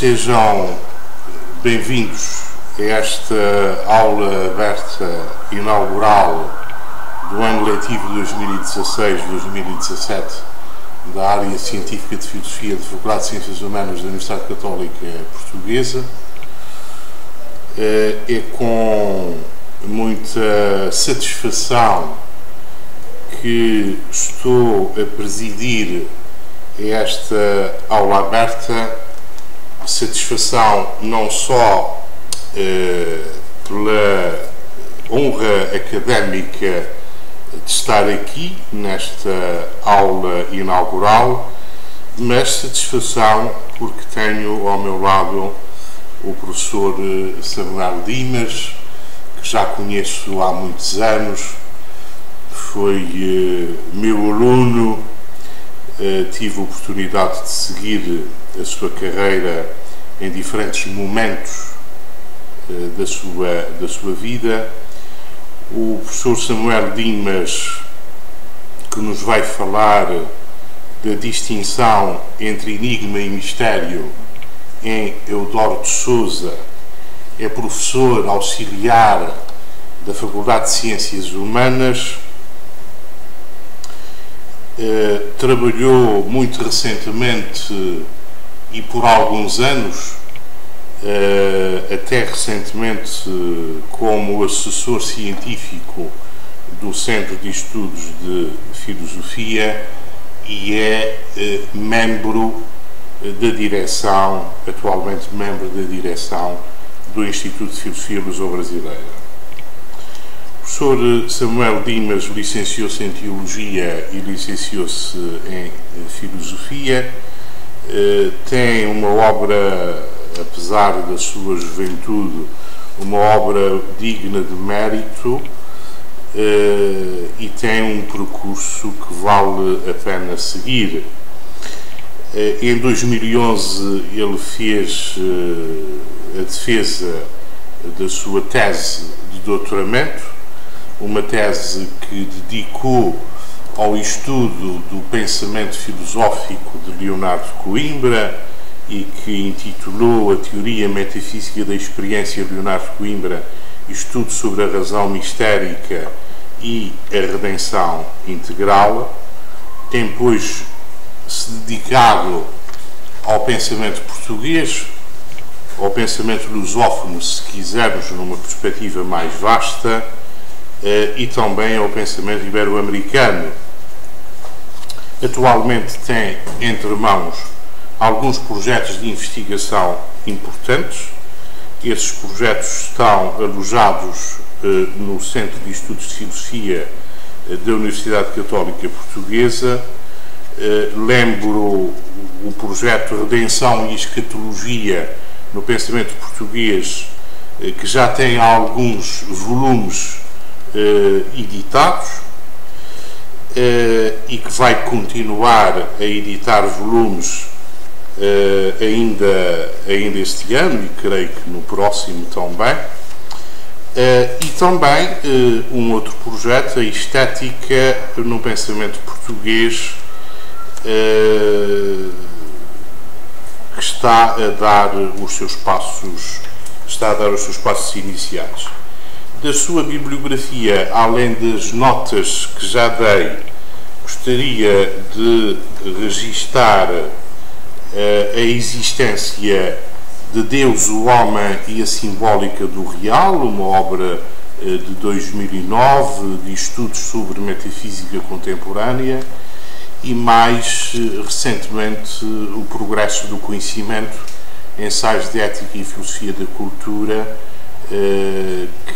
Sejam bem-vindos a esta aula aberta inaugural do ano letivo 2016-2017 da área científica de Filosofia da Faculdade de Ciências Humanas da Universidade Católica Portuguesa. Eh, é com muita satisfação que estou a presidir esta aula aberta, satisfação não só eh, pela honra académica de estar aqui nesta aula inaugural, mas satisfação porque tenho ao meu lado o professor Samuel Dimas, que já conheço há muitos anos, foi eh, meu aluno, eh, tive a oportunidade de seguir a sua carreira em diferentes momentos eh, da, sua, da sua vida. O professor Samuel Dimas, que nos vai falar da distinção entre enigma e mistério em Eudoro de Souza, é professor auxiliar da Faculdade de Ciências Humanas eh, trabalhou muito recentemente e por alguns anos, eh, até recentemente, como assessor científico do Centro de Estudos de Filosofia e é eh, membro da direção, atualmente membro da direção do Instituto de Filosofia Luso-Brasileira professor Samuel Dimas licenciou-se em Teologia e licenciou-se em Filosofia. Eh, tem uma obra, apesar da sua juventude, uma obra digna de mérito eh, e tem um percurso que vale a pena seguir. Eh, em 2011 ele fez a defesa da sua tese de doutoramento uma tese que dedicou ao estudo do pensamento filosófico de Leonardo Coimbra e que intitulou a Teoria Metafísica da Experiência de Leonardo Coimbra, Estudo sobre a Razão Mistérica e a Redenção Integral. Tem, pois, se dedicado ao pensamento português, ao pensamento lusófono, se quisermos, numa perspectiva mais vasta, e também ao pensamento ibero-americano. Atualmente tem entre mãos alguns projetos de investigação importantes. Esses projetos estão alojados eh, no Centro de Estudos de Filosofia eh, da Universidade Católica Portuguesa. Lembro o projeto Redenção e Escatologia no pensamento português, que já tem alguns volumes eh, editados eh, e que vai continuar a editar volumes eh, ainda, ainda este ano e creio que no próximo também. e também um outro projeto, a estética no pensamento português, que está a dar os seus passos, está a dar os seus passos iniciais da sua bibliografia, além das notas que já dei, gostaria de registar uh, a existência de Deus, o Homem e a Simbólica do Real, uma obra uh, de 2009 de estudos sobre metafísica contemporânea, e mais uh, recentemente o Progresso do Conhecimento, ensaios de ética e filosofia da cultura eh,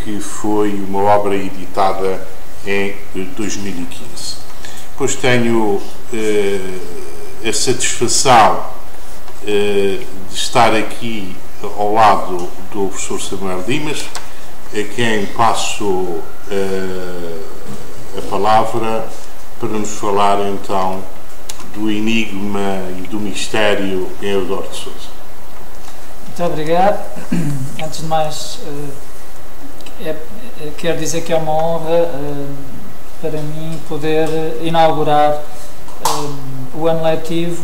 que foi uma obra editada em 2015. Depois tenho eh, a satisfação eh, de estar aqui ao lado do professor Samuel Dimas, a quem passo a palavra para nos falar então do enigma e do mistério em Eudoro de Souza. Muito obrigado. Antes de mais, eh, é, é, quero dizer que é uma honra eh, para mim poder inaugurar o ano letivo,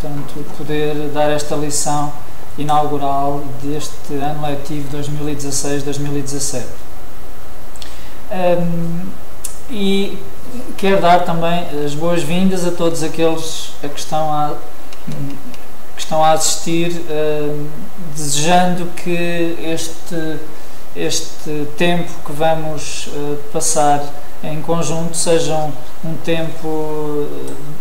portanto, poder dar esta lição inaugural deste ano letivo 2016-2017. Um, e quero dar também as boas-vindas a todos aqueles que estão a, estão a assistir, uh, desejando que este, este tempo que vamos uh, passar em conjunto seja um, um tempo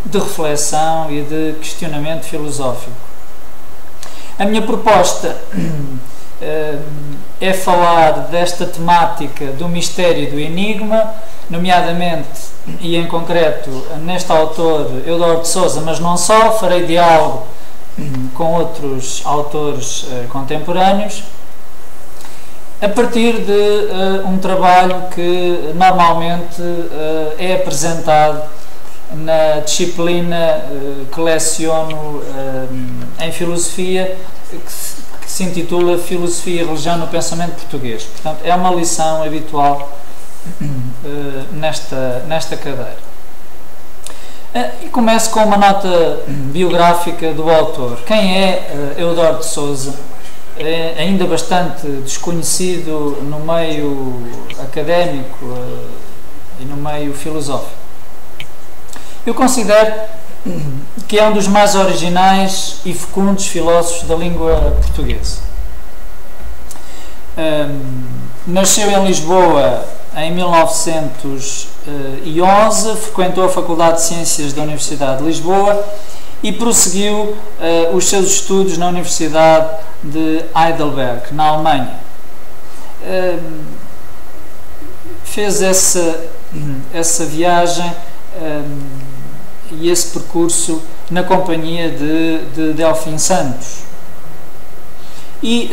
de reflexão e de questionamento filosófico. A minha proposta uh, é falar desta temática do mistério e do enigma, nomeadamente e em concreto neste autor Eudoro de Souza, mas não só, farei diálogo com outros autores uh, contemporâneos, a partir de uh, um trabalho que normalmente uh, é apresentado na disciplina que leciono em filosofia, que se, que se intitula Filosofia e Religião no Pensamento Português. Portanto, é uma lição habitual nesta, nesta cadeira. Uh, e começo com uma nota biográfica do autor. Quem é uh, Eudoro de Souza? É ainda bastante desconhecido no meio académico uh, e no meio filosófico. Eu considero que é um dos mais originais e fecundos filósofos da língua portuguesa. Um, nasceu em Lisboa em 1911, frequentou a Faculdade de Ciências da Universidade de Lisboa e prosseguiu uh, os seus estudos na Universidade de Heidelberg, na Alemanha. Uh, fez essa, essa viagem uh, e esse percurso na companhia de, de Delfim Santos. E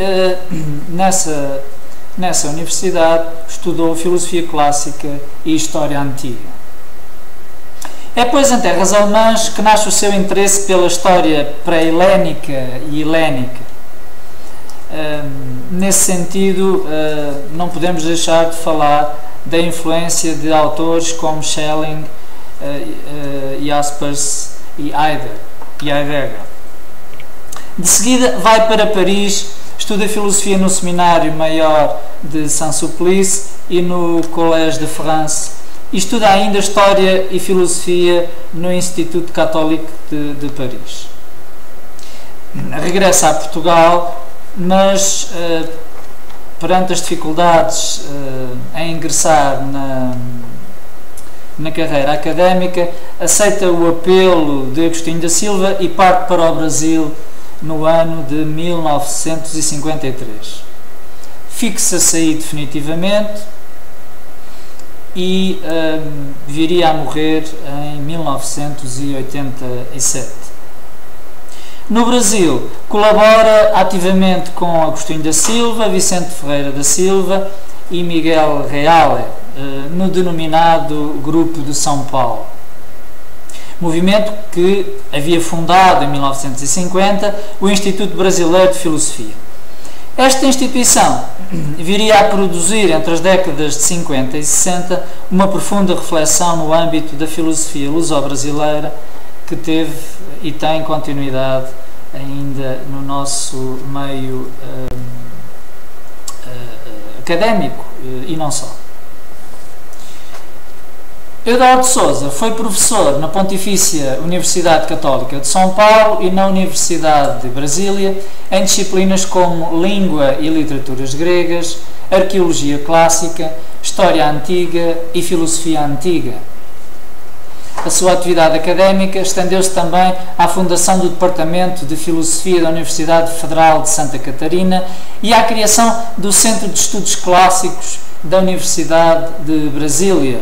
nessa Nessa universidade estudou filosofia clássica e história antiga. É, pois, em terras alemãs que nasce o seu interesse pela história pré-helénica e helénica. nesse sentido, uh, não podemos deixar de falar da influência de autores como Schelling, uh, uh, Jaspers e Heidegger. De seguida, vai para Paris Estuda filosofia no Seminário Maior de Saint-Sulpice e no Collège de France. Estuda ainda História e Filosofia no Instituto Católico de, de Paris. Regressa a Portugal, mas uh, perante as dificuldades uh, em ingressar na, na carreira académica, aceita o apelo de Agostinho da Silva e parte para o Brasil no ano de 1953. Fixa-se aí definitivamente e um, viria a morrer em 1987. No Brasil, colabora ativamente com Agostinho da Silva, Vicente Ferreira da Silva e Miguel Reale, uh, no denominado Grupo de São Paulo movimento que havia fundado em 1950 o Instituto Brasileiro de Filosofia. Esta instituição viria a produzir entre as décadas de 50 e 60 uma profunda reflexão no âmbito da filosofia luso-brasileira que teve e tem continuidade ainda no nosso meio uh, uh, académico uh, e não só. Eduardo Souza foi professor na Pontifícia Universidade Católica de São Paulo e na Universidade de Brasília em disciplinas como Língua e Literaturas Gregas, Arqueologia Clássica, História Antiga e Filosofia Antiga. A sua atividade académica estendeu-se também à fundação do Departamento de Filosofia da Universidade Federal de Santa Catarina e à criação do Centro de Estudos Clássicos da Universidade de Brasília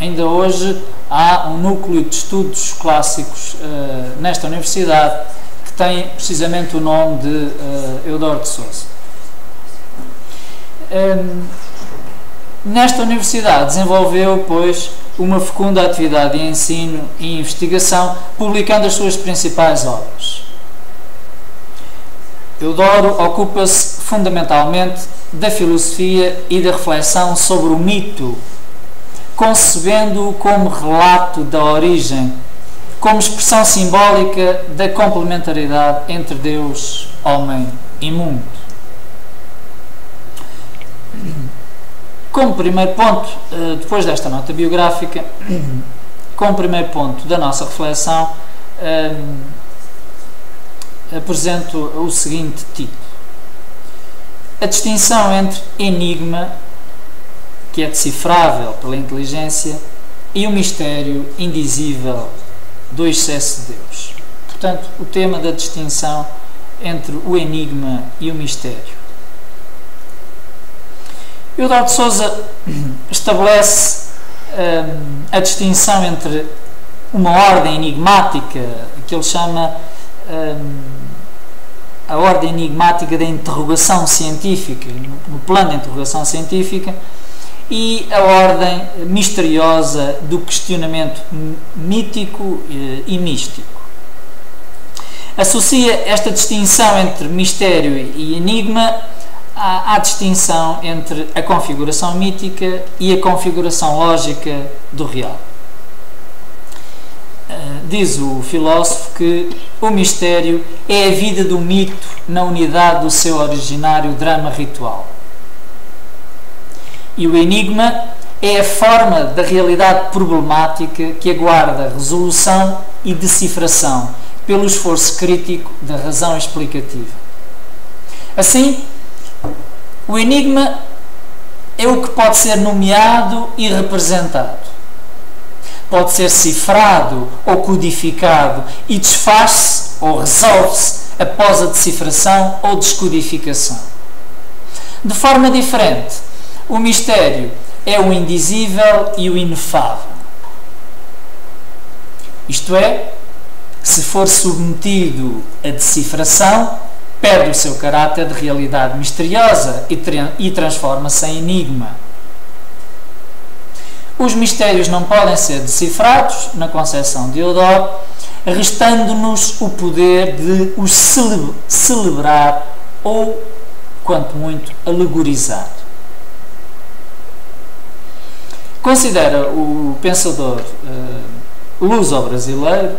ainda hoje há um núcleo de estudos clássicos uh, nesta universidade que tem precisamente o nome de uh, Eudoro de Souza. Um, nesta universidade desenvolveu, pois, uma fecunda atividade de ensino e investigação, publicando as suas principais obras. Eudoro ocupa-se fundamentalmente da filosofia e da reflexão sobre o mito concebendo-o como relato da origem como expressão simbólica da complementaridade entre Deus, homem e mundo. Como primeiro ponto, eh, depois desta nota biográfica, como primeiro ponto da nossa reflexão, eh, apresento o seguinte título: A distinção entre enigma, que é decifrável pela inteligência, e o mistério indizível do excesso de Deus. Portanto, o tema da distinção entre o enigma e o mistério. Eudal de Souza estabelece hum, a distinção entre uma ordem enigmática, que ele chama hum, a ordem enigmática da interrogação científica, no plano da interrogação científica, e a ordem misteriosa do questionamento mítico eh, e místico. Associa esta distinção entre mistério e enigma à, à, distinção entre a configuração mítica e a configuração lógica do real. Eh, diz o filósofo que o mistério é a vida do mito na unidade do seu originário drama ritual e o enigma é a forma da realidade problemática que aguarda resolução e decifração pelo esforço crítico da razão explicativa. Assim, o enigma é o que pode ser nomeado e representado. Pode ser cifrado ou codificado e desfaz-se ou resolve-se após a decifração ou descodificação. De forma diferente, o mistério é o indizível e o inefável. Isto é, se for submetido à decifração, perde o seu caráter de realidade misteriosa e, tra transforma-se em enigma. Os mistérios não podem ser decifrados, na concepção de Eudoro, restando-nos o poder de os cele celebrar ou, quanto muito, alegorizar. Considera o pensador uh, luso-brasileiro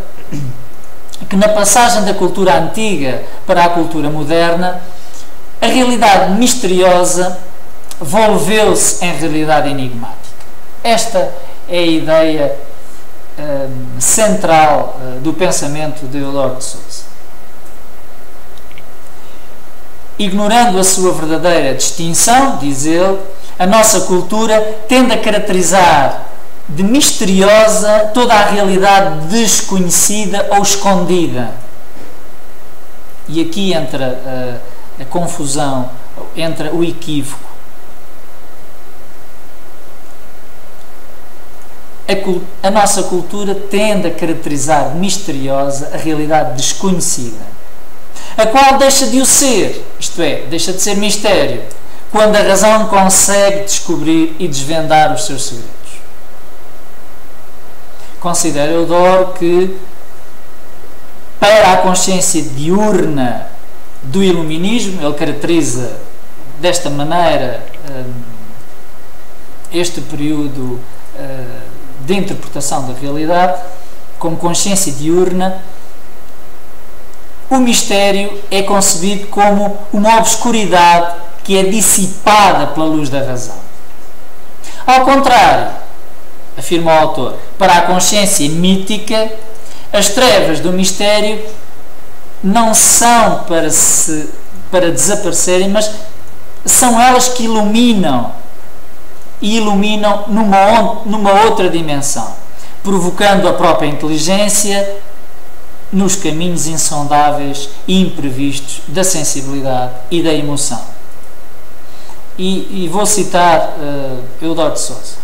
que na passagem da cultura antiga para a cultura moderna, a realidade misteriosa volveu-se em realidade enigmática. Esta é a ideia uh, central uh, do pensamento de Eudoro de Souza. Ignorando a sua verdadeira distinção, diz ele, a nossa cultura tende a caracterizar de misteriosa toda a realidade desconhecida ou escondida. E aqui entra a, a confusão, entra o equívoco. A, a, nossa cultura tende a caracterizar misteriosa a realidade desconhecida, a qual deixa de o ser, isto é, deixa de ser mistério quando a razão consegue descobrir e desvendar os seus segredos. Considera Eudoro que para a consciência diurna do iluminismo, ele caracteriza desta maneira hum, este período hum, de interpretação da realidade como consciência diurna, o mistério é concebido como uma obscuridade que é dissipada pela luz da razão. Ao contrário, afirma o autor, para a consciência mítica, as trevas do mistério não são para, se, para desaparecerem, mas são elas que iluminam e iluminam numa, numa outra dimensão, provocando a própria inteligência nos caminhos insondáveis e imprevistos da sensibilidade e da emoção. E, e vou citar uh, Eudoro de Souza.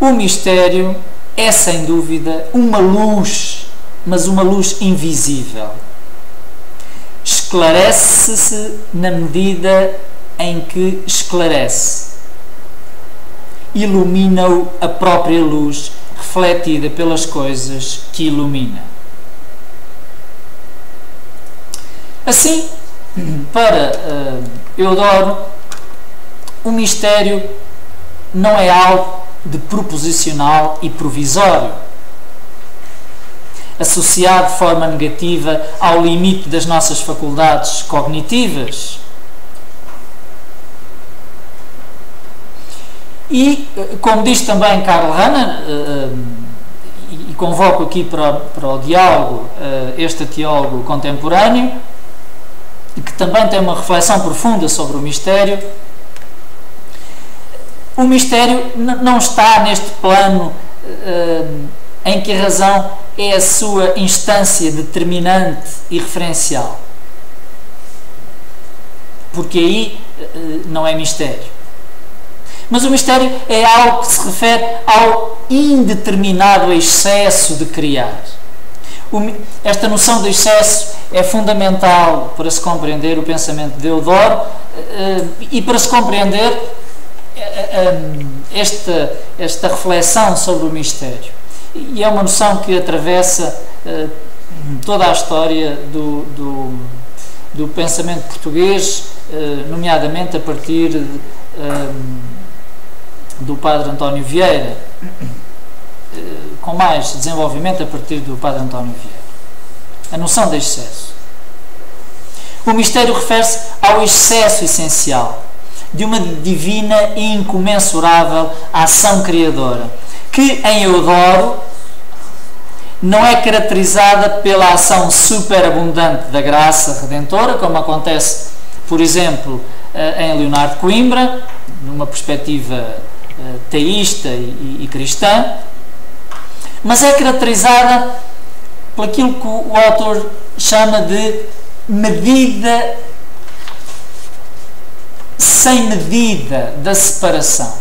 O mistério é sem dúvida uma luz, mas uma luz invisível. Esclarece-se na medida em que esclarece. Ilumina-o a própria luz refletida pelas coisas que ilumina. Assim, para uh, Eudoro, o mistério não é algo de proposicional e provisório. associado de forma negativa ao limite das nossas faculdades cognitivas. E, como diz também Karl Rahner, e convoco aqui para, para o diálogo este teólogo contemporâneo, que também tem uma reflexão profunda sobre o mistério, o mistério não está neste plano uh, em que a razão é a sua instância determinante e referencial. Porque aí uh, não é mistério. Mas o mistério é algo que se refere ao indeterminado excesso de criar. Esta noção de excesso é fundamental para se compreender o pensamento de Eudoro uh, e para se compreender esta, esta reflexão sobre o mistério. E é uma noção que atravessa toda a história do, do, do pensamento português, nomeadamente a partir de, do Padre António Vieira, com mais desenvolvimento a partir do Padre António Vieira. A noção de excesso. O mistério refere-se ao excesso essencial de uma divina e incomensurável ação criadora, que em Eudoro não é caracterizada pela ação superabundante da graça redentora, como acontece, por exemplo, eh, em Leonardo Coimbra, numa perspectiva eh, teísta e cristã, mas é caracterizada por aquilo que o autor chama de medida sem medida da separação.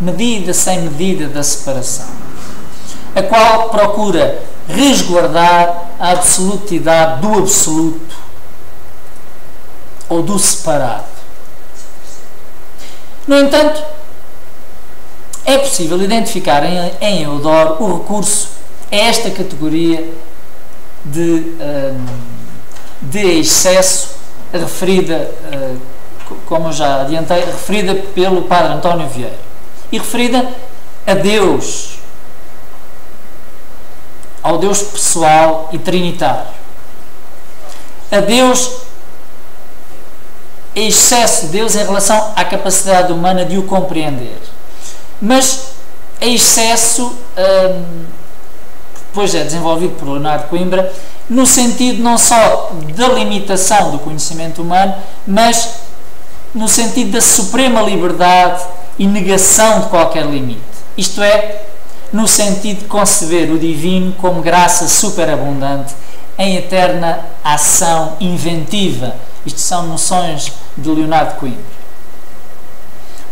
Medida sem medida da separação. A qual procura resguardar a absolutidade do absoluto ou do separado. No entanto, é possível identificar em, em Eudoro o recurso a esta categoria de, hum, de excesso referida hum, como já adiantei, referida pelo Padre António Vieira e referida a Deus, ao Deus pessoal e trinitário. A Deus, excesso de Deus em relação à capacidade humana de o compreender. Mas excesso, hum, depois é desenvolvido por Leonardo Coimbra, no sentido não só da limitação do conhecimento humano, mas no sentido da suprema liberdade e negação de qualquer limite. Isto é, no sentido de conceber o divino como graça superabundante em eterna ação inventiva. Isto são noções de Leonardo Coimbra.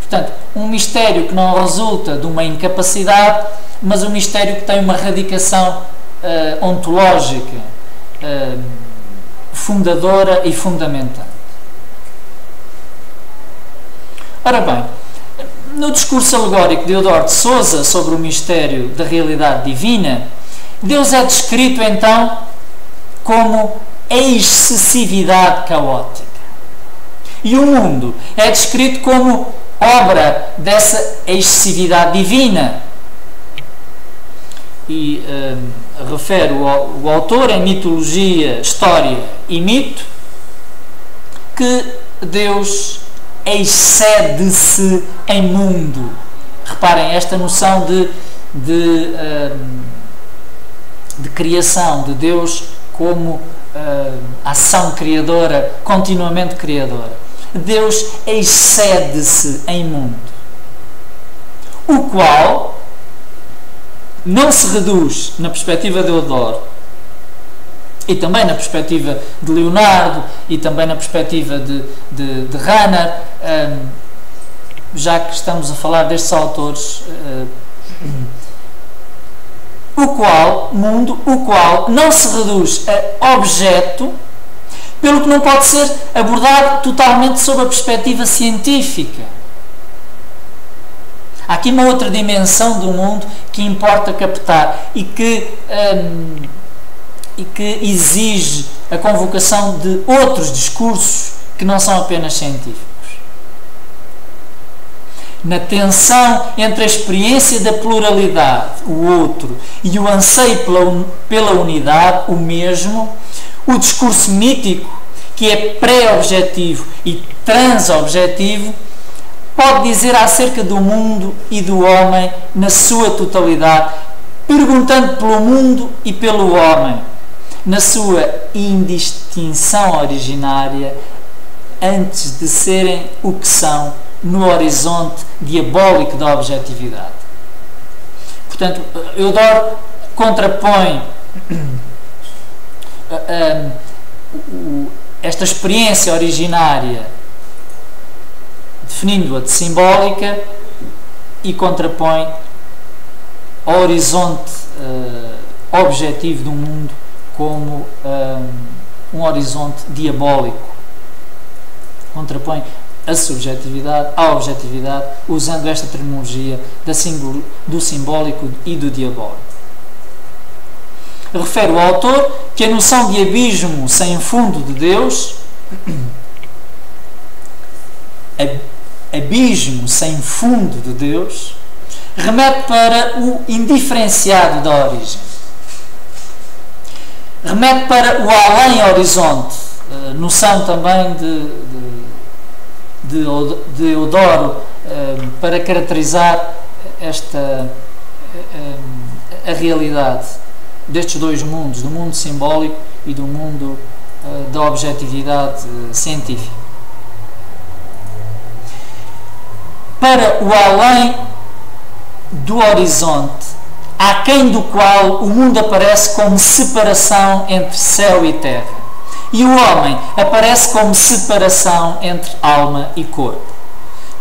Portanto, um mistério que não resulta de uma incapacidade, mas um mistério que tem uma radicação uh, ontológica, uh, fundadora e fundamental. Ora bem, no discurso alegórico de Eudoro de Souza sobre o mistério da realidade divina, Deus é descrito então como a excessividade caótica. E o mundo é descrito como obra dessa excessividade divina. E hum, refere o, o autor em mitologia, história e mito que Deus excede-se em mundo. Reparem, esta noção de, de, hum, de criação, de Deus como uh, ação criadora, continuamente criadora. Deus excede-se em mundo, o qual não se reduz, na perspectiva de Eudoro, e também na perspectiva de Leonardo e também na perspectiva de, de, de Runner, um, já que estamos a falar destes autores, uh, o qual, mundo, o qual não se reduz a objeto, pelo que não pode ser abordado totalmente sob a perspectiva científica. Há aqui uma outra dimensão do mundo que importa captar e que um, e que exige a convocação de outros discursos que não são apenas científicos. na tensão entre a experiência da pluralidade, o outro, e o anseio pela, pela unidade, o mesmo, o discurso mítico, que é pré-objetivo e transobjetivo, pode dizer acerca do mundo e do homem na sua totalidade, perguntando pelo mundo e pelo homem, na sua indistinção originária, antes de serem o que são no horizonte diabólico da objetividade. Portanto, Eudoro contrapõe eh, esta experiência originária, definindo-a de simbólica, e contrapõe ao horizonte uh, objetivo do mundo como um, um horizonte diabólico. Contrapõe a subjetividade à objetividade, usando esta terminologia do simbólico e do diabólico. Refere o autor que a noção de abismo sem fundo de Deus, abismo sem fundo de Deus, remete para o indiferenciado da origem. Remete para o além-horizonte, eh, noção também de, de de, Eudoro um, para caracterizar esta um, a realidade destes dois mundos, do mundo simbólico e do mundo uh, da objetividade uh, científica. Para o além do horizonte, aquém do qual o mundo aparece como separação entre céu e terra e o homem aparece como separação entre alma e corpo.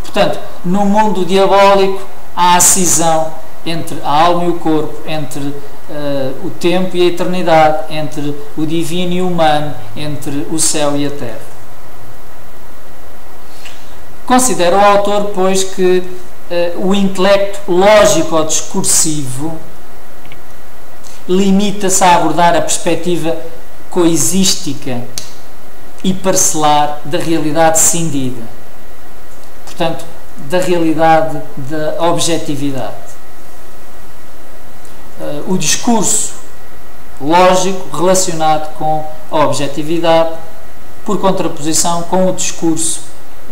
Portanto, no mundo diabólico há a cisão entre a alma e o corpo, entre uh, o tempo e a eternidade, entre o divino e o humano, entre o céu e a terra. Considera o autor, pois, que uh, o intelecto lógico ou discursivo limita-se a abordar a perspectiva coisística e parcelar da realidade cindida. Portanto, da realidade da objetividade. Uh, o discurso lógico relacionado com a objetividade, por contraposição com o discurso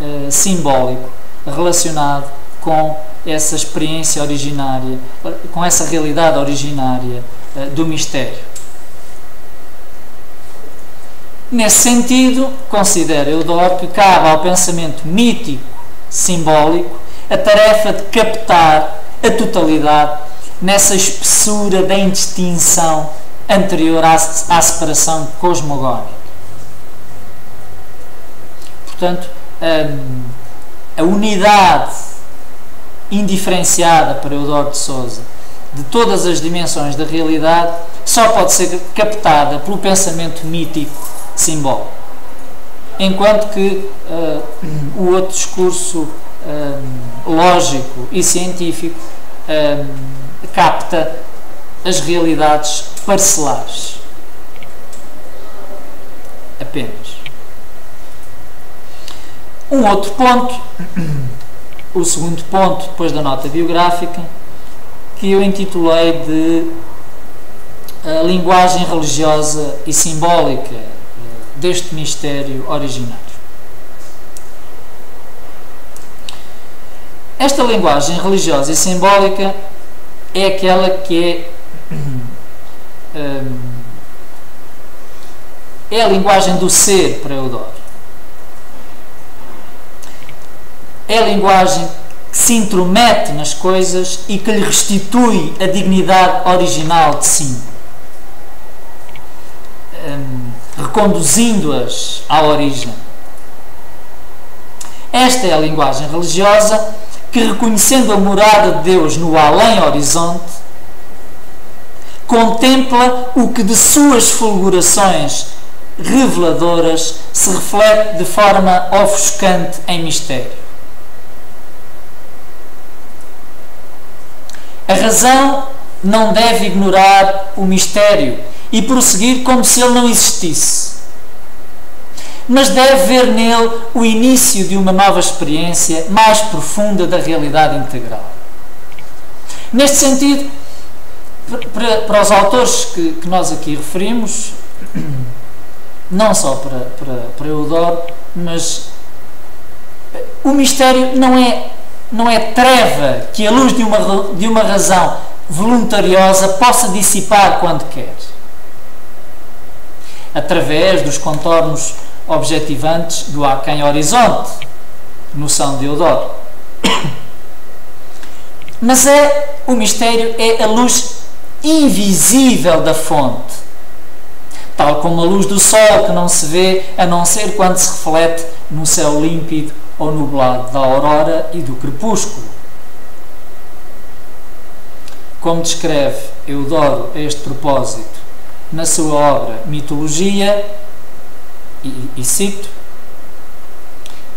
uh, simbólico relacionado com essa experiência originária, com essa realidade originária uh, do mistério. Nesse sentido, considera Eudoro que cabe ao pensamento mítico, simbólico, a tarefa de captar a totalidade nessa espessura da indistinção anterior à, à separação cosmogónica. Portanto, hum, a unidade indiferenciada para Eudoro de Souza de todas as dimensões da realidade só pode ser captada pelo pensamento mítico simbólico. Enquanto que uh, o outro discurso uh, lógico e científico uh, capta as realidades parcelares. Apenas. Um outro ponto, o segundo ponto, depois da nota biográfica, que eu intitulei de a linguagem religiosa e simbólica deste mistério originário. Esta linguagem religiosa e simbólica é aquela que é, hum, é a linguagem do ser para Eudoro. É a linguagem que se intromete nas coisas e que lhe restitui a dignidade original de si. Hum, reconduzindo-as à origem. Esta é a linguagem religiosa que, reconhecendo a morada de Deus no além-horizonte, contempla o que de suas fulgurações reveladoras se reflete de forma ofuscante em mistério. A razão não deve ignorar o mistério e prosseguir como se ele não existisse. Mas deve ver nele o início de uma nova experiência mais profunda da realidade integral. Neste sentido, para, para os autores que, que, nós aqui referimos, não só para, para, para Eudoro, mas o mistério não é, não é treva que a luz de uma, de uma razão voluntariosa possa dissipar quando quer. Através dos contornos objetivantes do aquém horizonte, noção de Eudoro. Mas é o mistério é a luz invisível da fonte, tal como a luz do sol que não se vê a não ser quando se reflete no céu límpido ou nublado da aurora e do crepúsculo. Como descreve Eudoro este propósito na sua obra Mitologia, e, e cito: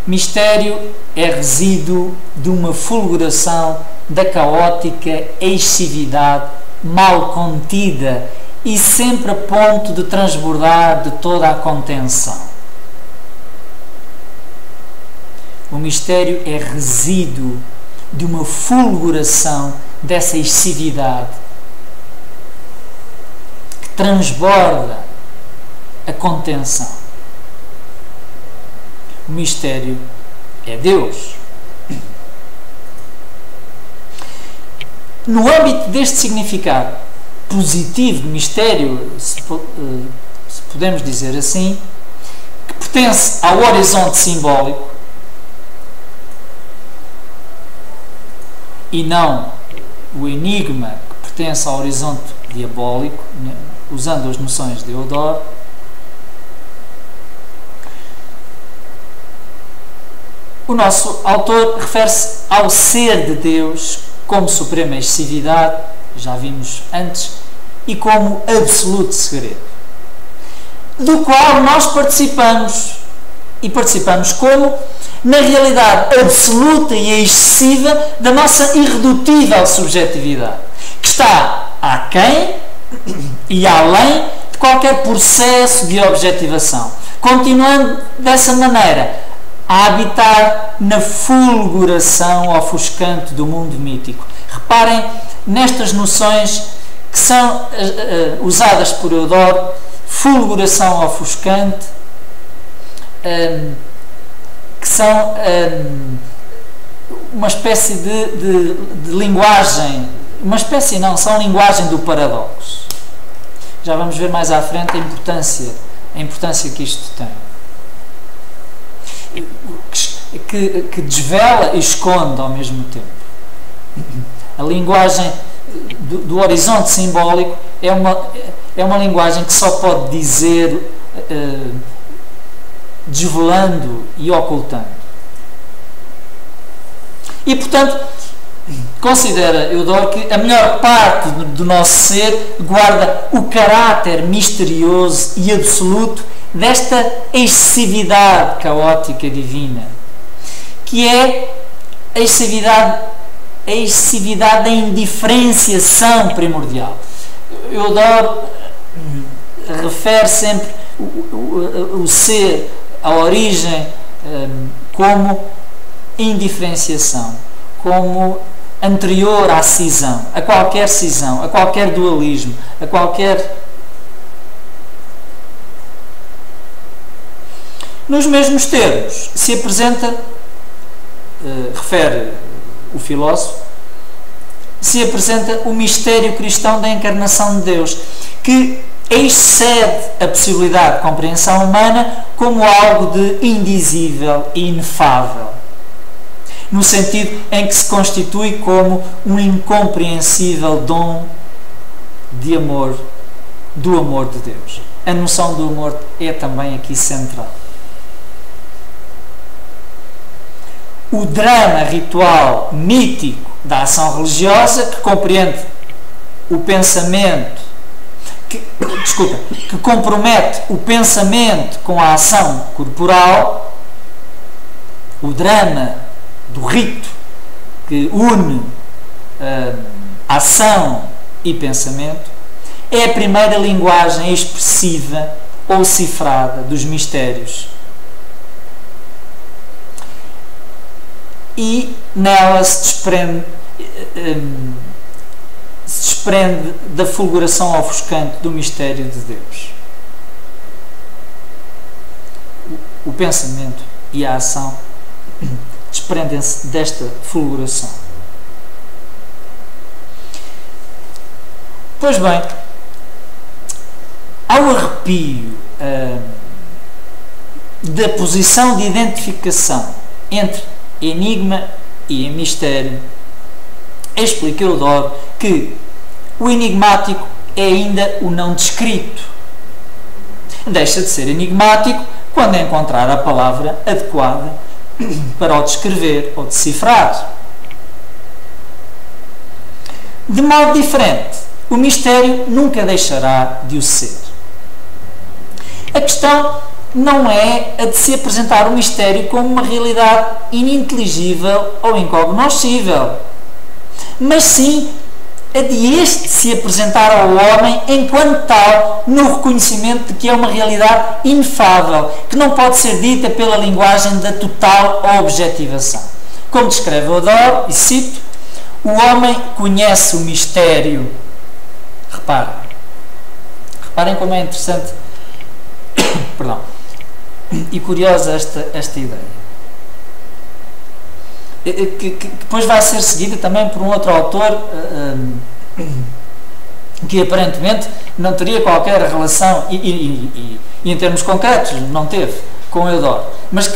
Mistério é resíduo de uma fulguração da caótica excessividade mal contida e sempre a ponto de transbordar de toda a contenção. O mistério é resíduo de uma fulguração dessa excessividade que transborda a contenção. O mistério é Deus. No âmbito deste significado positivo mistério, se, eh, se podemos dizer assim, que pertence ao horizonte simbólico e não o enigma que pertence ao horizonte diabólico, né, usando as noções de Eudoro, o nosso autor refere-se ao ser de Deus como suprema excessividade, já vimos antes, e como absoluto segredo, do qual nós participamos. E participamos como? Na realidade absoluta e excessiva da nossa irredutível subjetividade, que está aquém e além de qualquer processo de objetivação, continuando dessa maneira a habitar na fulguração ofuscante do mundo mítico. Reparem nestas noções que são uh, uh, usadas por Eudoro, fulguração ofuscante, um, ehm, que são um, ehm, uma espécie de, de, de linguagem, uma espécie não, são linguagem do paradoxo. Já vamos ver mais à frente a importância, a importância que isto tem que, que desvela e esconde ao mesmo tempo. A linguagem do, do, horizonte simbólico é uma, é uma linguagem que só pode dizer uh, desvelando e ocultando. E portanto, considera Eudor que a melhor parte do nosso ser guarda o caráter misterioso e absoluto desta excessividade caótica divina, que é a excessividade, a excessividade da indiferenciação primordial. Eu adoro, hum, refere sempre o, o, o ser, a origem, um, como indiferenciação, como anterior à cisão, a qualquer cisão, a qualquer dualismo, a qualquer Nos mesmos termos se apresenta, uh, refere o filósofo, se apresenta o mistério cristão da encarnação de Deus, que excede a possibilidade de compreensão humana como algo de indizível e inefável, no sentido em que se constitui como um incompreensível dom de amor, do amor de Deus. A noção do amor é também aqui central. O drama ritual mítico da ação religiosa que compreende o pensamento, que, desculpa, que compromete o pensamento com a ação corporal, o drama do rito que une uh, ação e pensamento, é a primeira linguagem expressiva ou cifrada dos mistérios e nela se desprende, um, se desprende da fulguração ofuscante do mistério de Deus. O, o pensamento e a ação desprendem-se desta fulguração. Pois bem, ao arrepio uh, da posição de identificação entre enigma e mistério, explica Eudoro que o enigmático é ainda o não descrito. Deixa de ser enigmático quando encontrar a palavra adequada para o descrever ou decifrar. De modo diferente, o mistério nunca deixará de o ser. A questão não é a de se apresentar o mistério como uma realidade ininteligível ou incognoscível, mas sim a de este se apresentar ao homem enquanto tal no reconhecimento de que é uma realidade inefável, que não pode ser dita pela linguagem da total objetivação. Como descreve Odor, e cito, o homem conhece o mistério. Reparem. Reparem como é interessante perdão, e curiosa esta, esta ideia. Que, que, que, depois vai ser seguida também por um outro autor uh, que aparentemente não teria qualquer relação, e, e, e, em termos concretos não teve, com Eudoro, mas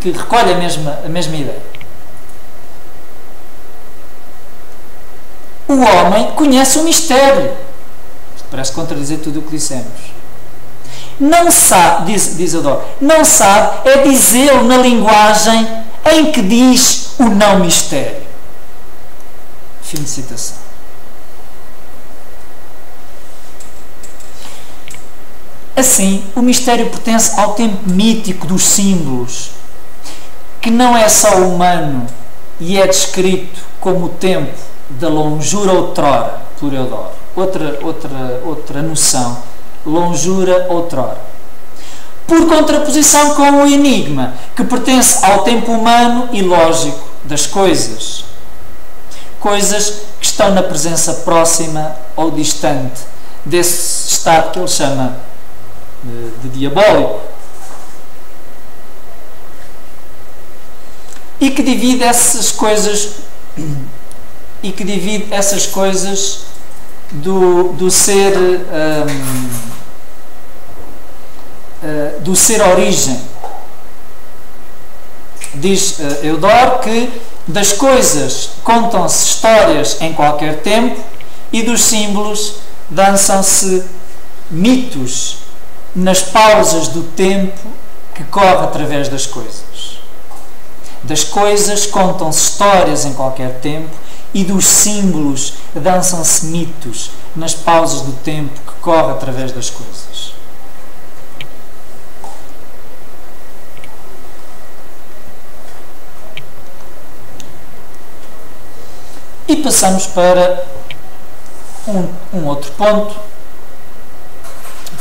que, recolhe a mesma, a mesma ideia. O homem conhece o mistério. Isto parece contradizer tudo o que dissemos não sabe, diz, diz Adoro, não sabe é dizê-lo na linguagem em que diz o não mistério. Fim de citação. Assim, o mistério pertence ao tempo mítico dos símbolos, que não é só humano e é descrito como o tempo da longura outrora, por Eudoro. Outra, outra, outra noção longura outrora. Por contraposição com o enigma, que pertence ao tempo humano e lógico das coisas. Coisas que estão na presença próxima ou distante desse estado que ele chama de, de diabólico. E que divide essas coisas e que divide essas coisas do, do ser um, uh, do ser origem. Diz uh, que das coisas contam-se histórias em qualquer tempo e dos símbolos dançam-se mitos nas pausas do tempo que corre através das coisas. Das coisas contam-se histórias em qualquer tempo e dos símbolos dançam-se mitos nas pausas do tempo que corre através das coisas. E passamos para um, um outro ponto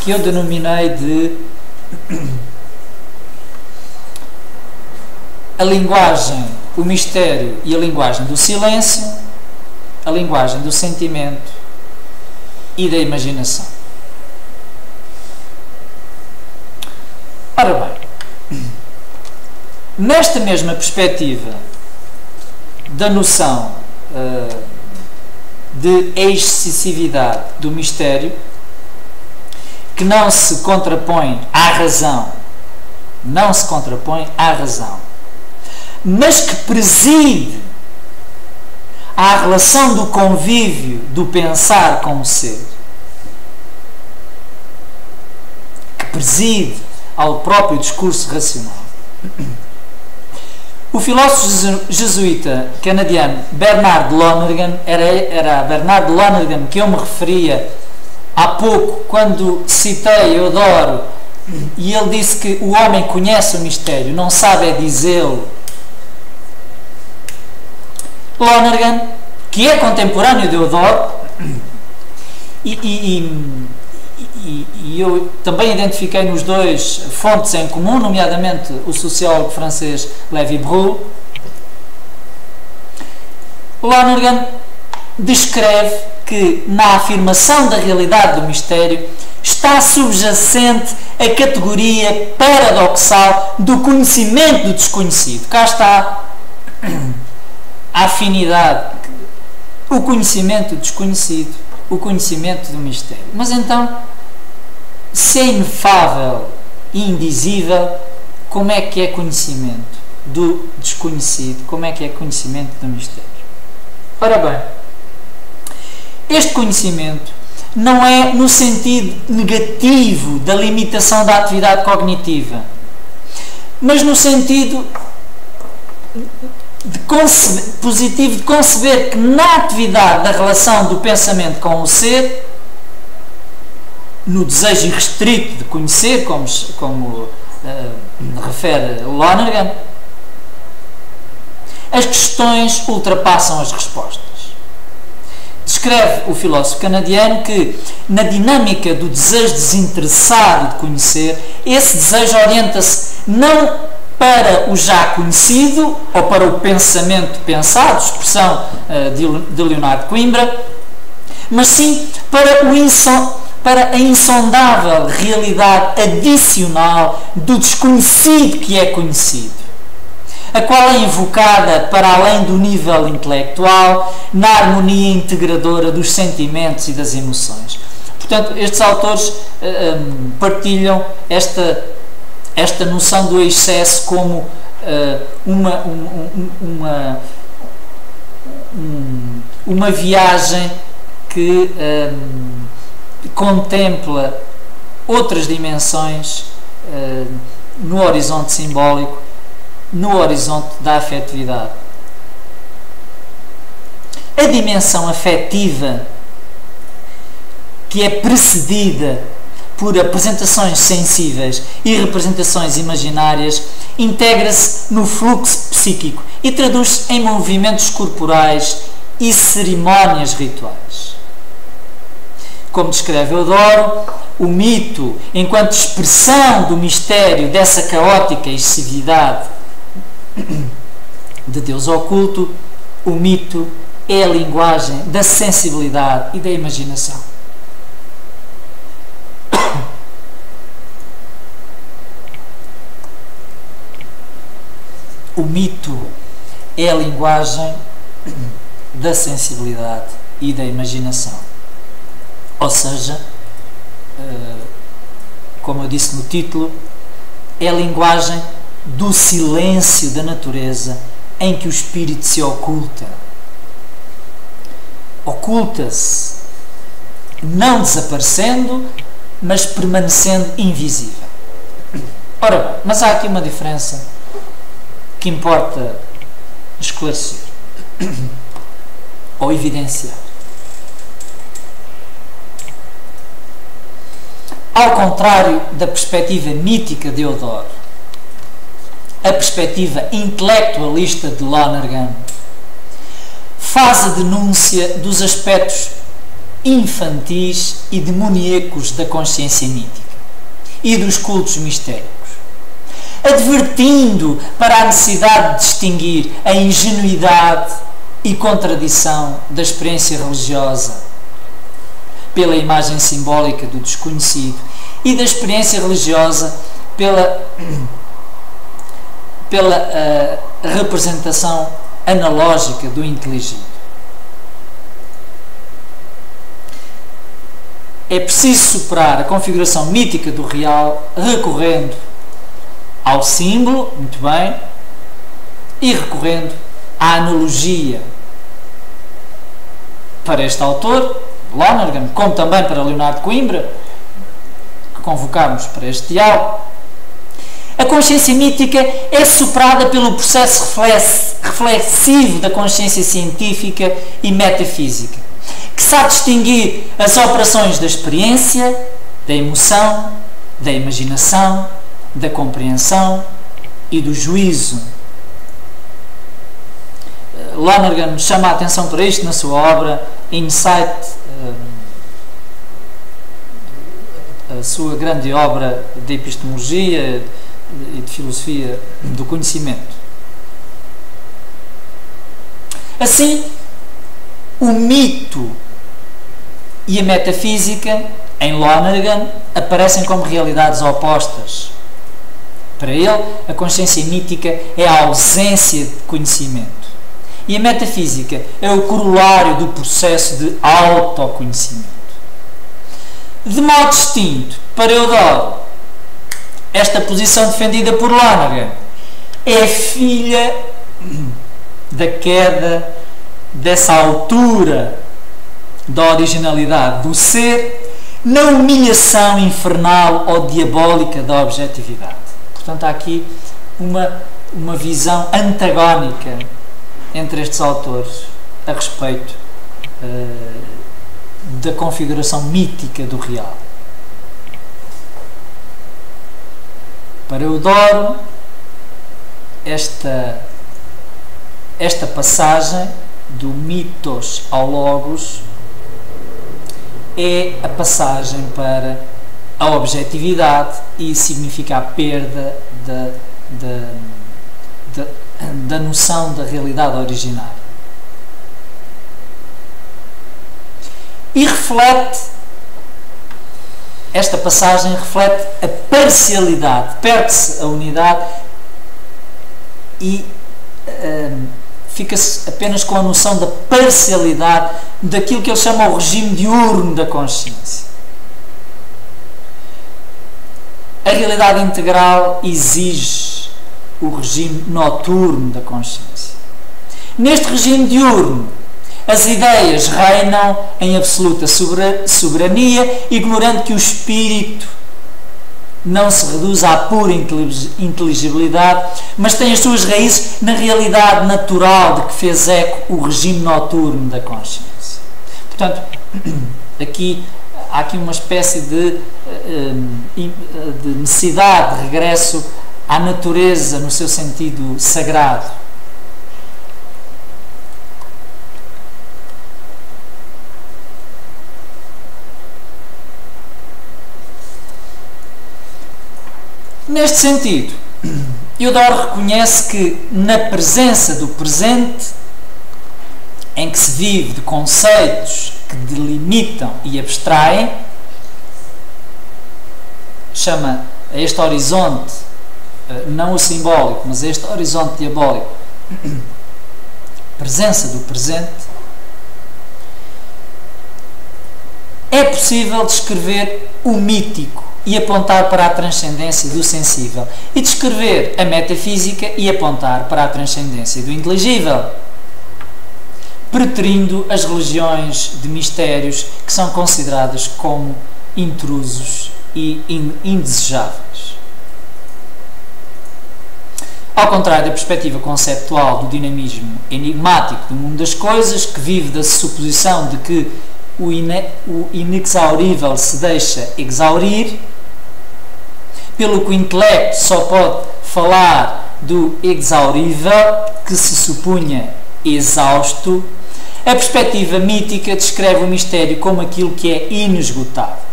que eu denominei de a linguagem, o mistério e a linguagem do silêncio, a linguagem do sentimento e da imaginação. Ora bem, nesta mesma perspectiva da noção uh, de excessividade do mistério que não se contrapõe à razão, não se contrapõe à razão, mas que preside à relação do convívio do pensar com o ser, que preside ao próprio discurso racional. O filósofo jesuíta canadiano Bernard Lonergan, era, era Bernard Lonergan que eu me referia há pouco, quando citei Eudoro, e ele disse que o homem conhece o mistério, não sabe é dizê-lo. Lonergan, que é contemporâneo de Eudoro, e, e, e, e, eu também identifiquei nos dois fontes em comum, nomeadamente o sociólogo francês Lévi Brou, Lonergan descreve que na afirmação da realidade do mistério está subjacente a categoria paradoxal do conhecimento do desconhecido. Cá está a afinidade, o conhecimento do desconhecido, o conhecimento do mistério. Mas então, se é inefável e indizível, como é que é conhecimento do desconhecido? Como é que é conhecimento do mistério? Ora bem, este conhecimento não é no sentido negativo da limitação da atividade cognitiva, mas no sentido de conceber, positivo de conceber que na atividade da relação do pensamento com o ser, no desejo irrestrito de conhecer, como, como uh, refere Lonergan, as questões ultrapassam as respostas. Descreve o filósofo canadiano que, na dinâmica do desejo desinteressado de conhecer, esse desejo orienta-se não para o já conhecido ou para o pensamento pensado, expressão uh, de Leonardo Coimbra, mas sim para, para a insondável realidade adicional do desconhecido que é conhecido a qual é invocada para além do nível intelectual, na harmonia integradora dos sentimentos e das emoções. Portanto, estes autores eh, eh, partilham esta, esta noção do excesso como uh, uma, um, uma, um, uma viagem que um, contempla outras dimensões uh, no horizonte simbólico no horizonte da afetividade. A dimensão afetiva, que é precedida por apresentações sensíveis e representações imaginárias, integra-se no fluxo psíquico e traduz-se em movimentos corporais e cerimónias rituais. Como descreve Eudoro, o mito, enquanto expressão do mistério dessa caótica excessividade de Deus oculto, o mito é a linguagem da sensibilidade e da imaginação. O mito é a linguagem da sensibilidade e da imaginação. Ou seja, eh, como eu disse no título, é a linguagem do silêncio da natureza em que o espírito se oculta. Oculta-se, não desaparecendo, mas permanecendo invisível. Ora mas há aqui uma diferença que importa esclarecer ou evidenciar. Ao contrário da perspectiva mítica de Eudoro, a perspectiva intelectualista de Lonergan faz a denúncia dos aspectos infantis e demoníacos da consciência mítica e dos cultos mistéricos, advertindo para a necessidade de distinguir a ingenuidade e contradição da experiência religiosa pela imagem simbólica do desconhecido e da experiência religiosa pela pela uh, representação analógica do inteligível. É preciso superar a configuração mítica do real recorrendo ao símbolo, muito bem, e recorrendo à analogia. Para este autor, Lonergan, como também para Leonardo Coimbra, que convocamos para este diálogo, a consciência mítica é superada pelo processo reflexivo da consciência científica e metafísica, que sabe distinguir as operações da experiência, da emoção, da imaginação, da compreensão e do juízo. Eh, Lonergan chama a atenção para isto na sua obra Insight, eh, a sua grande obra de epistemologia, e de filosofia do conhecimento. Assim, o mito e a metafísica, em Lonergan, aparecem como realidades opostas. Para ele, a consciência mítica é a ausência de conhecimento. E a metafísica é o corolário do processo de autoconhecimento. De modo distinto, para Eudoro, esta posição defendida por Lonergan é filha da queda dessa altura da originalidade do ser na humilhação infernal ou diabólica da objetividade. Portanto, há aqui uma, uma visão antagónica entre estes autores a respeito uh, da configuração mítica do real. Para Eudoro, esta, esta passagem do mitos ao logos é a passagem para a objetividade e significa a perda da, da, da, da noção da realidade originária. E reflete esta passagem reflete a parcialidade, perde-se a unidade e um, fica-se apenas com a noção da parcialidade daquilo que ele chama o regime diurno da consciência. A realidade integral exige o regime noturno da consciência. Neste regime diurno, as ideias reinam em absoluta soberania, ignorando que o espírito não se reduz à pura inteligibilidade, mas tem as suas raízes na realidade natural de que fez eco o regime noturno da consciência. Portanto, aqui há aqui uma espécie de, eh, eh, de necessidade de regresso à natureza no seu sentido sagrado. Neste sentido, Eudoro reconhece que na presença do presente, em que se vive de conceitos que delimitam e abstraem, chama a este horizonte, eh, não o simbólico, mas este horizonte diabólico, presença do presente, é possível descrever o mítico e apontar para a transcendência do sensível, e descrever a metafísica e apontar para a transcendência do inteligível, preterindo as religiões de mistérios que são consideradas como intrusos e indesejáveis. Ao contrário da perspectiva conceptual do dinamismo enigmático do mundo das coisas, que vive da suposição de que o, inexaurível se deixa exaurir, pelo que o intelecto só pode falar do exaurível, que se supunha exausto, a perspectiva mítica descreve o mistério como aquilo que é inesgotável.